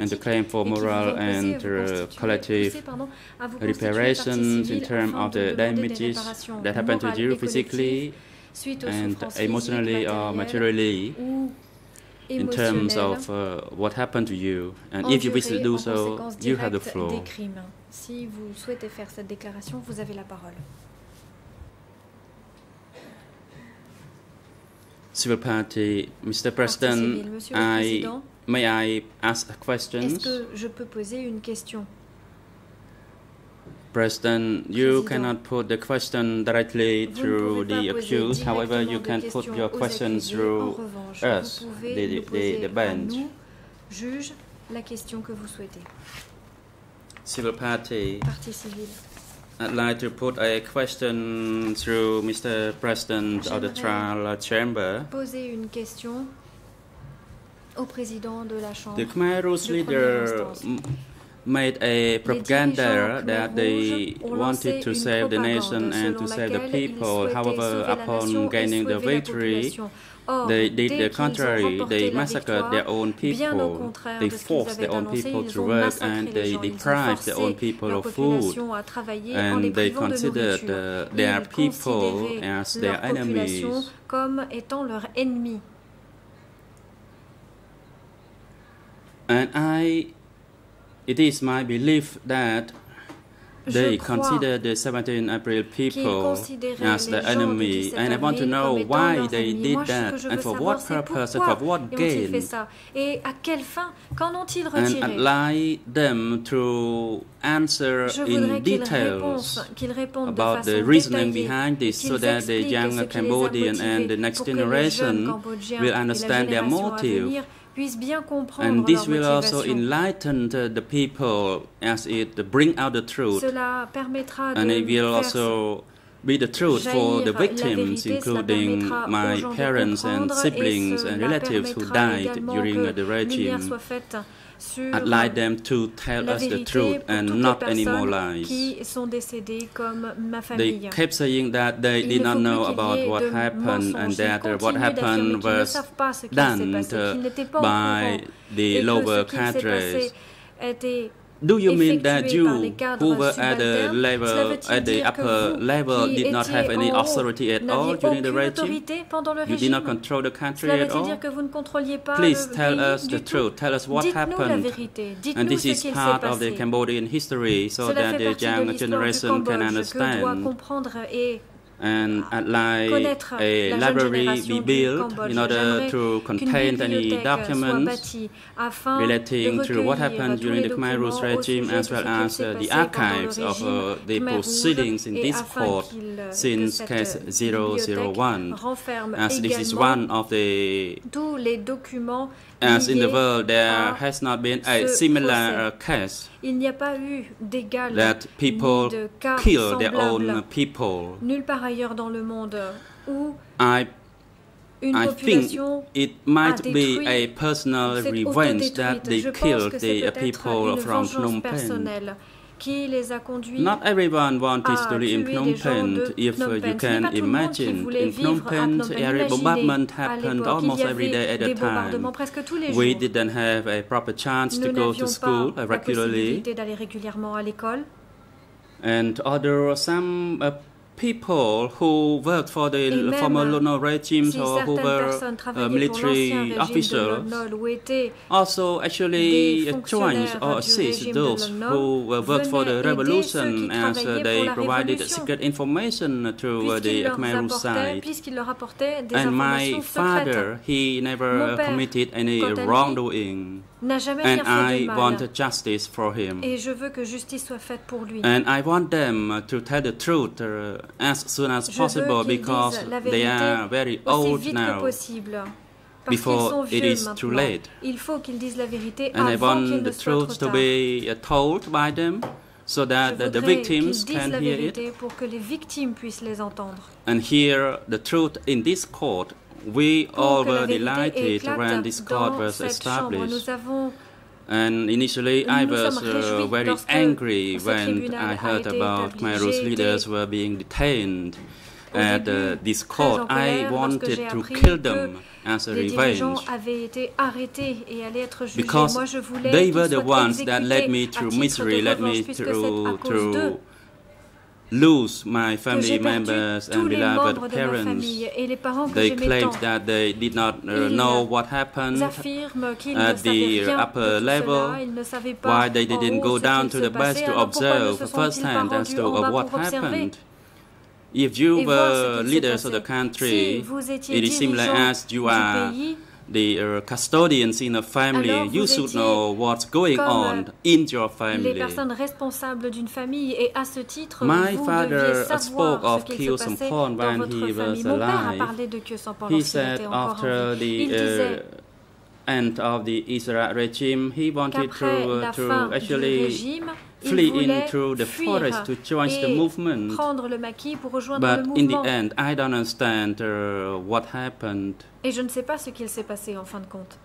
and to claim for et qui vous moral ont poussé à and uh, collective poussé, pardon, à vous constituer partie reparations in terms of the demander réparations that happened to you physically and emotionally or matérielles materially ou in terms of uh, what happened to you. And if you wish to do en so, you have the floor. Si vous souhaitez faire cette déclaration, vous avez la parole. Civil party, Mr. President, Monsieur le I may I ask a Est-ce question? que je peux poser une question? President, you Président. cannot put the question directly Vous ne through pouvez pas the poser accused. However, you directement can put your questions through revanche, us, the, the, bench. nous, juge, la question que vous souhaitez. Civil party. Civile. I'd like to put a question through Mr. President of the trial chamber. Poser une question au président de la Chambre The Khmer Rouge leader made a propaganda that they wanted to save the nation and to save the people. However, upon gaining the victory, they did the contrary. They massacred their own people. They de ce qu'ils forced their own people to work and they gens, ils ont deprived their own people of food. population à travailler And they considered uh, their people as their enemies. comme étant leurs ennemis. And I, it is my belief that they consider the 17 April people as the enemy, and I want to know why they did that, and for what purpose, and for what gain, ça? Et à quelle fin? Qu'en ont-ils and retiré? them to answer in details répondent, qu'ils répondent de about the reasoning behind this, so that the young qui les a Cambodian and the next pour que les jeunes generation will understand their motive. Puissent bien comprendre And this leur will also enlighten the, the people as it bring out the truth. Cela permettra de and it will also be the truth for the victims, including my parents and siblings and relatives who died during the regime. I'd like them to tell us the truth and not any more lies. qui sont décédées comme ma They kept saying that they did not know plus qu'il y about what happened and that what happened was savent pas ce qui s'est done passé, qu'ils n'étaient pas au by the lower cadres. Do you mean that effectué par les you, who were at the level, at the upper level, did not have any authority at all during the regime? autorité pendant le You did not control the country at all? dire que vous ne contrôliez pas Please tell us the truth. Tell us what happened. And this is part of the. Cambodian history so that the young generation can Cambodge que doit understand. And I'd like a library be built in order to contain any documents relating to what happened during the Khmer Rouge regime as well as uh, the passé pendant le archives of uh, the proceedings in this court since case bibliothèque 001 renferme as this is one of the as in the world there has not been a similar uh, case Il n'y a pas eu d'égal that ni people de cas kill their own people. nulle part ailleurs dans le monde où I une I think population it might a be a personal revenge that they Je pense killed que c'est the people une from vengeance Phnom Penh. Personnelle qui les a conduits Not everyone wanted à to live in tuer Phnom des gens Penh. de If Phnom uh, Penh. you Ce n'est can pas tout le monde qui imagine, voulait in Phnom vivre à Penh, Phnom Penh. air Imaginez, bombardment à happened l'époque, almost il y every day avait at a des time. bombardements presque tous les We jours. didn't have a proper chance Nous to go to n'avions school pas uh, la regularly. possibilité d'aller régulièrement à l'école. And other some uh, people who worked for the même former Lon Nol regimes si or who were uh, military l'ancien régime de officials Lon ou étaient also actually uh, joined or du assist those who uh, worked for the revolution as uh, they provided secret information to uh, the Khmer side. puisqu'il leur apportait des And my father, he never committed any wrongdoing. N'a jamais And rien fait de I mal. want justice for him. Et je veux que justice soit faite pour lui. And I want them to tell the truth uh, as soon as Je possible because disent la they are very aussi old vite que now. possible. Parce Before sont it vieux is too late. Il faut qu'ils disent la vérité And I avant qu'il want ne the soit trop truth to be uh, told by them so that the, the victims can la hear it pour que les victimes puissent les entendre. and hear the truth in this court. We all were delighted when this court was established. And initially, I was uh, very angry when I heard about établi. Khmer leaders were being detained at uh, this court. I wanted to kill them as a revenge été et être because Moi, je they were the ones that led me through misery, led me revanche, puisque c'est à through to lose my family members and beloved membres de ma parents. famille et les parents que They claimed that they did not uh, know what happened Ils affirment qu'ils at the upper level, cela, ils ne savaient pas why they didn't go down to the base to alors pourquoi ne observe firsthand as to what happened. If you et voir ce were leaders of the country, Si vous étiez it is similar as you are the uh, custodians in a family, Alors, you should know what's going on in your family. les personnes responsables d'une famille et à ce titre, My vous father deviez spoke savoir of Khieu Samphan when he was Mon père a alive. parlé de Khieu Samphan He said était encore en after vie. Il the disait uh, end of the Israel regime, he wanted to, uh, to actually régime, flee into the forest to join the movement. prendre le maquis pour rejoindre le But in the end, I don't understand uh, what happened. Et je ne sais pas ce qu'il s'est passé en fin de compte.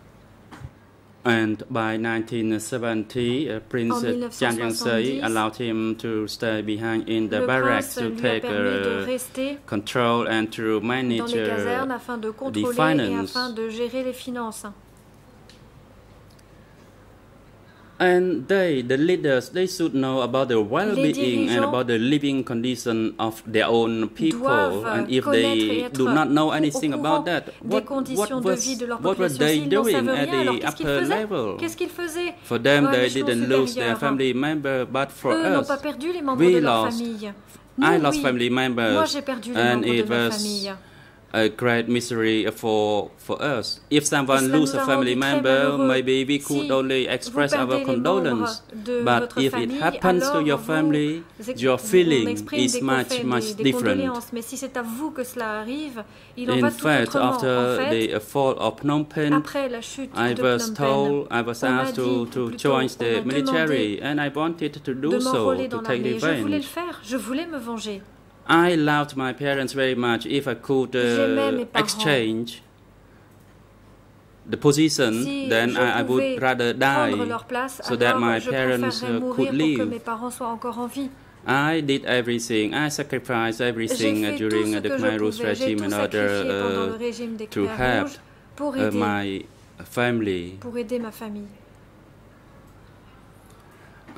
And by 1970, uh, Prince 1970, Yangsei allowed him to stay behind in the barracks to take uh, control and to manage uh, the finance. And they, the leaders, they should know about the well-being and about the living condition of their own people. And if they do not know anything about that, what, what was de what were they doing at the upper level? Qu'est-ce qu'ils faisaient For them, they didn't lose their family member, but for us, perdu les we lost. I lost family members, Moi, perdu les and it was famille. A great misery for for us. If someone cela lose a family member, maybe we could Si only express our condolence. But if it happens to your family, your feeling is much much des, different. condoléances. Si à vous que cela arrive, il In fact, after en fait, the uh, fall of Phnom Penh, après la chute I was told I was asked to, to join the military, and I wanted to do so to take l'armée. Je voulais le revenge. Faire. Je voulais me venger. I loved my parents very much. If I could uh, exchange the position, Si then I, I would rather die so that my parents uh, could pour que mes live. parents soient encore en vie. I did everything. I sacrificed everything uh, during uh, the Khmer Rouge regime in order to help my family. pour aider ma famille.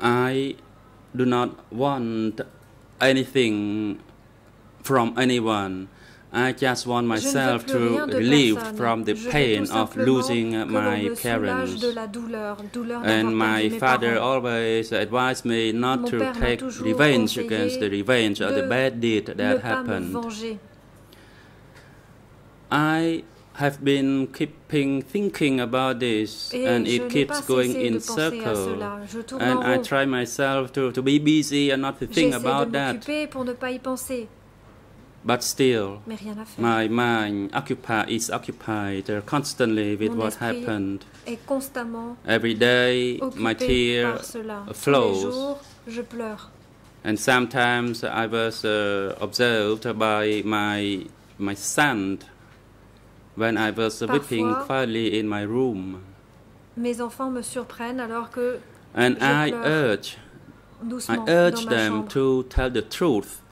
I do not want anything from anyone. I just want myself je ne veux plus rien to relieve from the pain of losing my parents. And my father always advised me not to take revenge against the revenge of the bad deed that happened. I have been keeping thinking about this, and it keeps going in penser à circle. cela. Je tourne And I try myself to, to be busy and not to think about that. But still, mais rien à faire. my mind occupy, is occupied uh, constantly with Mon what happened. Every day, my tear par cela. Tous les flows. jours. And sometimes I was uh, observed by my my son when I was weeping quietly in my room. Mes enfants me surprennent alors que And I urge, I urge them chambre. to tell the truth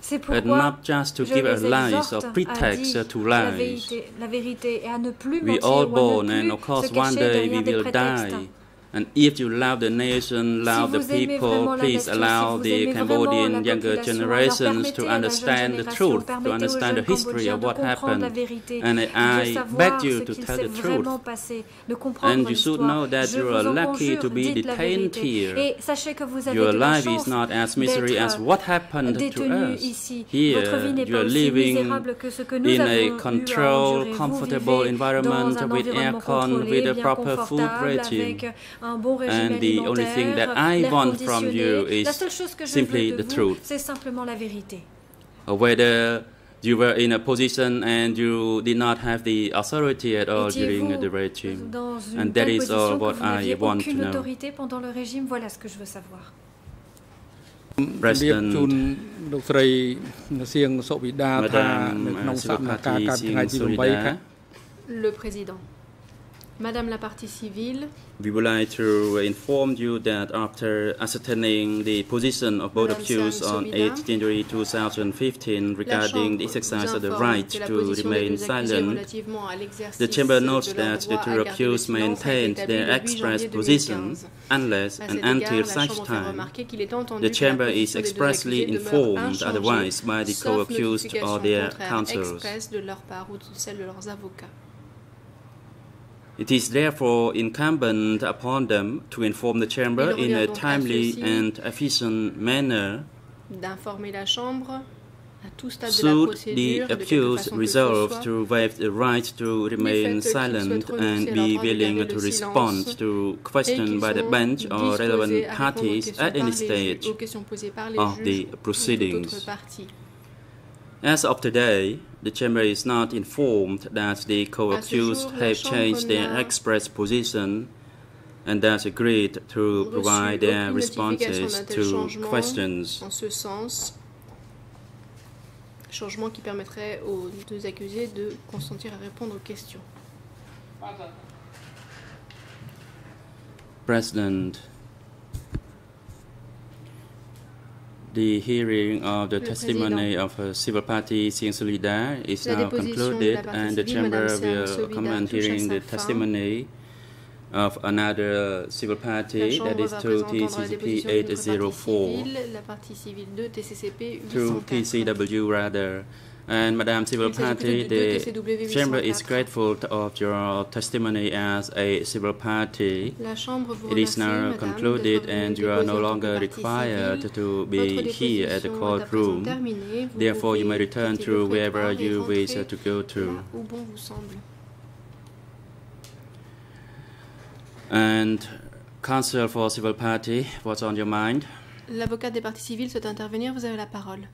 C'est and not just to je give a les lies or à pretext dire to la lies. vérité, la vérité et à ne plus We mentir all born, and of course, one day we will prétextes. die. And if you love the nation, love the people, please allow the Cambodian younger generations to permettez à la jeune understand the truth, to understand the history of what happened. And I beg you to tell the truth. And you should know that you are lucky to be detained here. Et sachez que vous avez Your life is not as misery as what happened to us. Here, Votre vie n'est you are living misérable que ce que nous in a controlled, comfortable environment with aircon, with a proper food regime. un bon régime And the only thing that alimentaire, I l'air want from conditionné. you is La seule chose que je simply veux de the vous, truth. c'est simplement la vérité. Or whether you were in a position and you did not have the authority at all during Étiez-vous the regime. dans une And that telle is position all que what vous I n'aviez want to aucune know. autorité pendant le régime Voilà ce que je veux savoir. របៀបជូន President លោកស្រីសៀងសុវិដាថា Madame នៅក្នុង uh, សកម្មភាពកាល Sivapati ថ្ងៃទី Singh 8ខែ Surida, Le président. Madame la partie civile, we would like to inform you that after ascertaining the position of both of Madame you Sam on 8 January 2015 regarding the exercise of the right to remain silent. relativement à l'exercice The chamber notes that the two accused maintained their le 8 expressed position unless and until such time. remarquer qu'il est entendu the chamber is position des deux expressly informed otherwise by the co-accused or their counsels. expresse de leur part ou de celle de leurs avocats. It is therefore incumbent upon them to inform the chamber in a revient donc à timely and efficient manner D'informer la Chambre à tout stade de la Should the procédure, de quelque accused façon que ce resolve to waive the right to remain silent and renoncer à leur be willing to respond to questions by the bench or relevant à répondre aux parties at any stage aux questions posées par les of the ou toute autre proceedings. As of today, the chamber is not informed that the co-accused have changed their express position and thus agreed to provide their responses to questions. en ce sens. Changement qui permettrait aux deux accusés de consentir à répondre aux questions. President, the hearing of the Le testimony of a civil party Seang Sovida is La now concluded and the chamber Madame will comment hearing the testimony of another civil party that is va to présenter la TCCP déposition d'une autre partie 804 civile, la partie civile 2 TCCP to 804. TCW rather. And Madam Civil Party, the chamber is grateful of your testimony as a civil party. La Chambre vous It is now concluded and you are no déposer en tant que longer required to be here at the déposition est à présent courtroom. Therefore, you may return to wherever you wish to go to. là où bon vous semble. And Counsel for Civil Party, what's on your mind? L'avocat des parties civiles souhaite intervenir, vous avez la parole.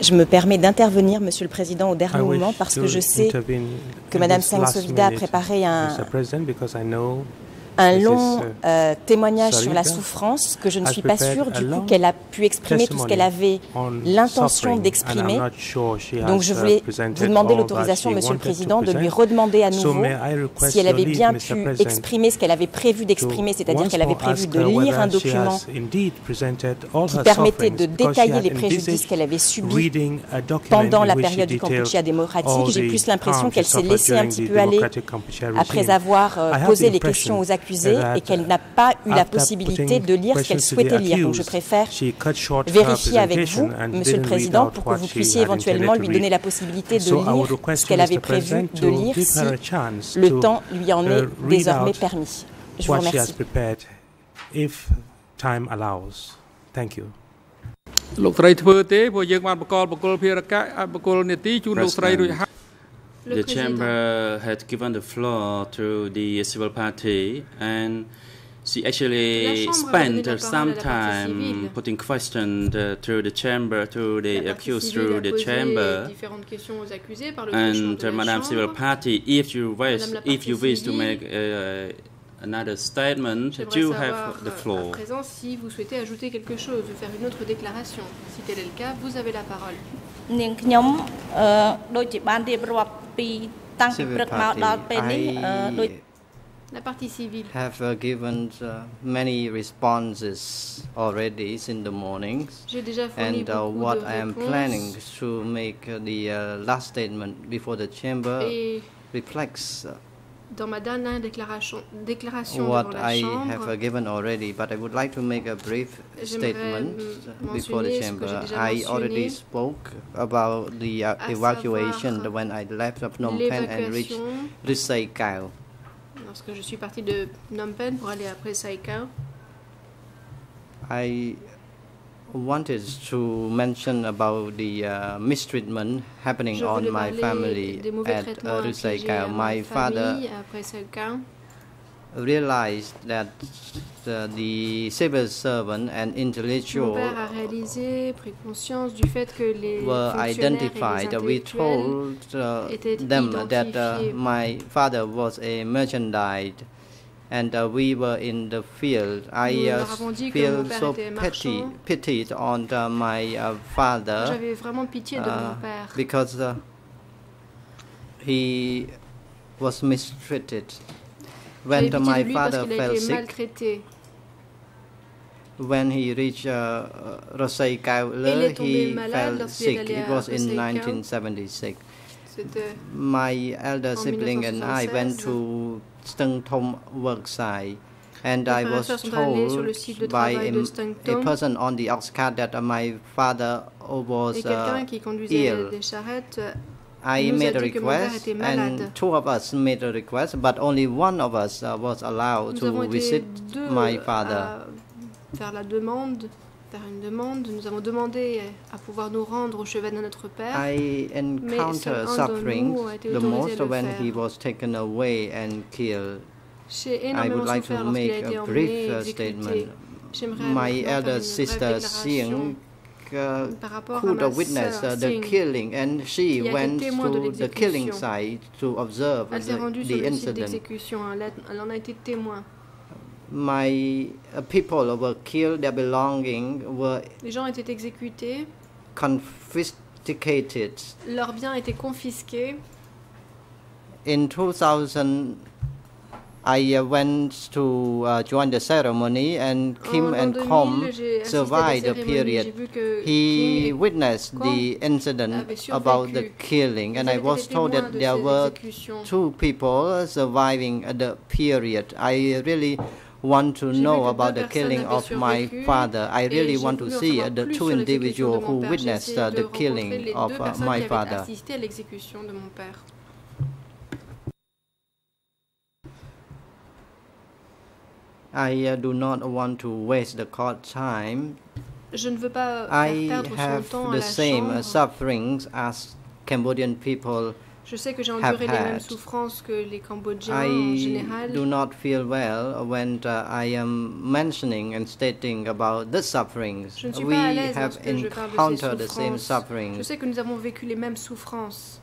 Je me permets d'intervenir, Monsieur le Président, au dernier wish moment parce que je sais que last Solida a préparé un, Mr. President, because I know un Mrs. long euh, témoignage sur la Sarita souffrance que je ne has suis pas prepared sûre a du coup long qu'elle a pu exprimer tout ce qu'elle avait on l'intention suffering, and I'm d'exprimer. not sure she Donc has, je uh, voulais presented vous demander all that l'autorisation, she Monsieur le wanted to Président, de lui present. redemander à So nouveau may I request si elle your avait leave, bien Mr. pu President, exprimer ce qu'elle avait prévu d'exprimer, c'est-à-dire once qu'elle avait more prévu ask de her lire un whether she document has indeed presented all qui her permettait de sufferings, because she détailler had les préjudices envisaged qu'elle avait subis reading a document pendant in la which she période du detailed Kampuchea démocratique. all J'ai the plus l'impression harm qu'elle she s'est suffered laissée un during petit the peu aller democratic Kampuchea après regime. avoir euh, I have posé the les questions impression aux accusés that et qu'elle n'a pas eu la after possibilité putting de lire ce qu'elle questions to the souhaitait lire. Donc je accused, préfère she cut short her vérifier avec presentation vous, and Monsieur le didn't read Président, out pour que what vous she puissiez had éventuellement intended lui to donner read. la possibilité de So I would lire request ce qu'elle you, avait Mr. prévu President, de to lire give si her a chance le to, temps lui en uh, est read désormais out permis. Je vous what she has remercie. prepared, if time allows. Thank you the président. chamber had given the floor to the civil party and she La actually Chambre a spent donné la parole some à la partie time civile. putting questions uh, through the chamber, through the La partie accused civile through a the posé chamber. différentes questions aux accusés par le truchement And de uh, la Madame Civil Chambre. Party, if you wish, Madame la if you partie wish to civile, make uh, another statement, J'aimerais you savoir have the euh, à floor. présent si vous souhaitez ajouter quelque chose ou faire une autre déclaration. Si tel est le cas, vous avez la parole. នាងខ្ញុំអឺដូចជាបានរៀបរាប់ ពីតាំងពី Civil ព្រឹកមកដល់ពេលនេះអឺដូច party La partie civile. have uh, given uh, many responses already in the mornings. J'ai déjà fourni And uh, beaucoup what de I am réponses. planning to make uh, the uh, last statement before the chamber Et reflects uh, dans ma dernière déclaration, déclaration what devant la I Chambre, have given already, but I would like to make a brief statement before the chamber. I already spoke about the uh, evacuation when I left of Phnom Penh and reached Lusai Kao. lorsque je suis partie de Phnom Penh pour aller après Saikao. I wanted to mention about the uh, mistreatment happening on my family at uh, Lusai infligés à Kao. ma My father famille après Saikao. realized that the, the civil servant and intellectual a réalisé, pris du fait que les were identified. We told uh, them that uh, my father was a merchandise and uh, we were in the field. I uh, leur avons dit que feel so pity, pitied on uh, my uh, father uh, because uh, he was mistreated. When my de lui parce father fell sick, when he reached uh, Rosai Kao, Il est tombé he fell sick. It was in 1976. My elder sibling and I went to Stung Thom work site, and I was sœurs sont allés sur le told by a, a person on the outskirts that uh, my father was uh, ill. I a made a dit que mon request, and two of us made a request, but only one of us uh, was allowed Nous to visit my father. Faire la demande faire une demande. Nous avons demandé à pouvoir nous rendre au chevet de notre Père. I Mais seul encounter un de suffering nous a été the autorisé most à le when faire. he was taken away and killed. J'ai I énormément would like souffert to lorsqu'il a make été a emmené brief et uh, exécuté. statement. J'aimerais My maintenant faire une elder brève sister déclaration. Singh uh, par rapport à could ma witness sœur uh, the Singh, killing, and she qui a été went témoin de to the killing l'exécution. site to observe Elle s'est the, rendue sur the le site incident. d'exécution. Elle, a- elle en a été témoin. My uh, people were killed; their belongings were Les gens étaient exécutés, confiscated. leurs biens étaient confisqués. In 2000, I uh, went to uh, join the ceremony, and Kim and 2000, Com j'ai assisté à survived the period. He witnessed the incident about the killing, and I was told that there were two people surviving at the period. I really want to know about the killing of my father. I really want to see the two individuals who witnessed uh, the killing of uh, my father. assisté à l'exécution de mon père. I uh, do not want to waste the court time. Je ne veux pas faire I have the la same sufferings as Cambodian people. Je sais que j'ai have enduré les mêmes souffrances que les Cambodgiens en I général. do not feel well when uh, I am mentioning and stating about the sufferings. Je ne suis We pas à l'aise have lorsque je parle de encountered ces the same souffrances. Je sufferings. sais que nous avons vécu les mêmes souffrances.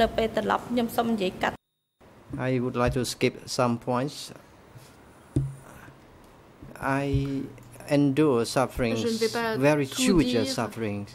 និយាយ នៅពេលត្រឡប់ខ្ញុំសូមនិយាយកាត់ I would like to skip some points. I endure sufferings, Je ne vais pas very tout huge dire. sufferings.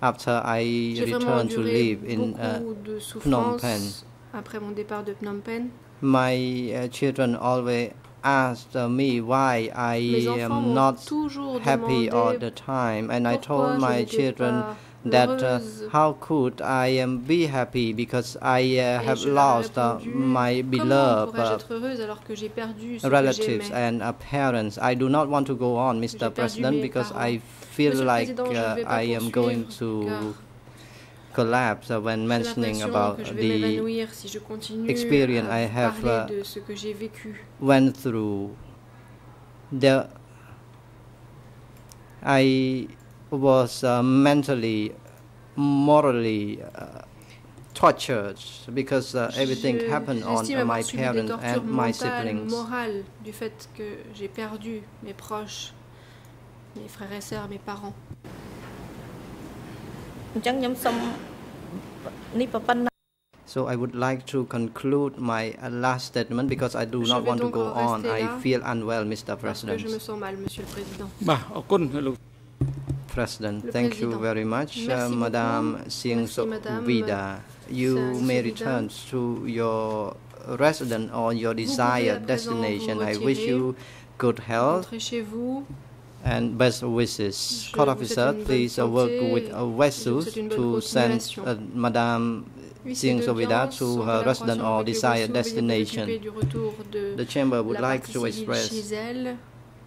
After I J'ai vraiment returned to enduré live in uh, beaucoup de Phnom Penh, souffrances après mon départ de Phnom Penh. my uh, children always asked uh, me why I Mes enfants am m'ont not toujours happy all demandé the time, and I pourquoi told je my n'étais children pas that uh, how could I um, be happy because I uh, have je leur ai lost uh, my beloved uh, être heureuse alors que j'ai perdu ce que relatives and uh, parents. I do not want to go on, Mr. President, because. I feel Monsieur like Président, je ne uh, I am going to collapse uh, when mentioning about que je vais the si experience I have uh, de ce que j'ai vécu. went through. The I was uh, mentally, morally uh, tortured because uh, everything Je- happened on j'estime uh, avoir my subi des parents tortures and my mentales, siblings. morales, du fait que j'ai perdu mes proches, mes frères et sœurs, mes parents. អញ្ចឹងខ្ញុំសូមនេះប៉ុណ្ណា So I would like to conclude my uh, last statement because I do Je not vais want to donc go en on. rester I là feel unwell, Mr. Parce que je me President. sens mal, Monsieur le Président. បាទអរគុណលោក President, thank you very much, Merci uh, beaucoup. Madame Singh Vida. You may return to your resident or your desired destination. I wish you good health Rentrez chez vous. and best wishes. Court officer, souhaite une bonne please uh, work with uh, vessels bonne to send uh, Madame Seang Sovida to her resident or desired Rousseau, veuillez vous destination. occuper du retour de The chamber would like to express.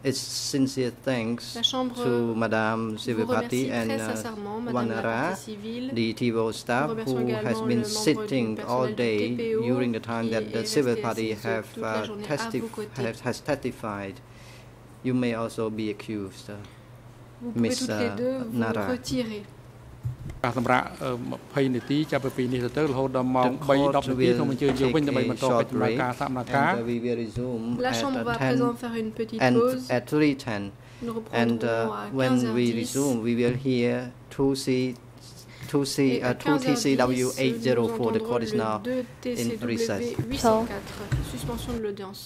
Its sincere thanks to Madame Sivipati and uh, sincèrement, Madame la Wanara, the TPO staff who has been le membre du sitting all day during the time that the civil party have uh, testif- côtés. has, testified. You may also be accused. uh, Miss, uh, Nara. retirer. ការសម្រាប់អឺ20នាទីចាប់ពីនេះទៅទៅរហូតដល់ម៉ោង The 3:10 court នាទី will ខ្ញុំអញ្ជើញយកវិញ take ដើម្បី a បន្តកិ short ច្ចដំណើរ break ការសកម្មការ and uh, we will resume La at Chambre uh, va à présent 10 faire une petite and pause. at 3:10. Nous And reprendrons uh, à when we 15h10. resume, we will hear 2C, 2C, Et à uh, 2TCW 15h10, nous 804. The court is entendrons now le in 2TCW recess. 804. Suspension de l'audience.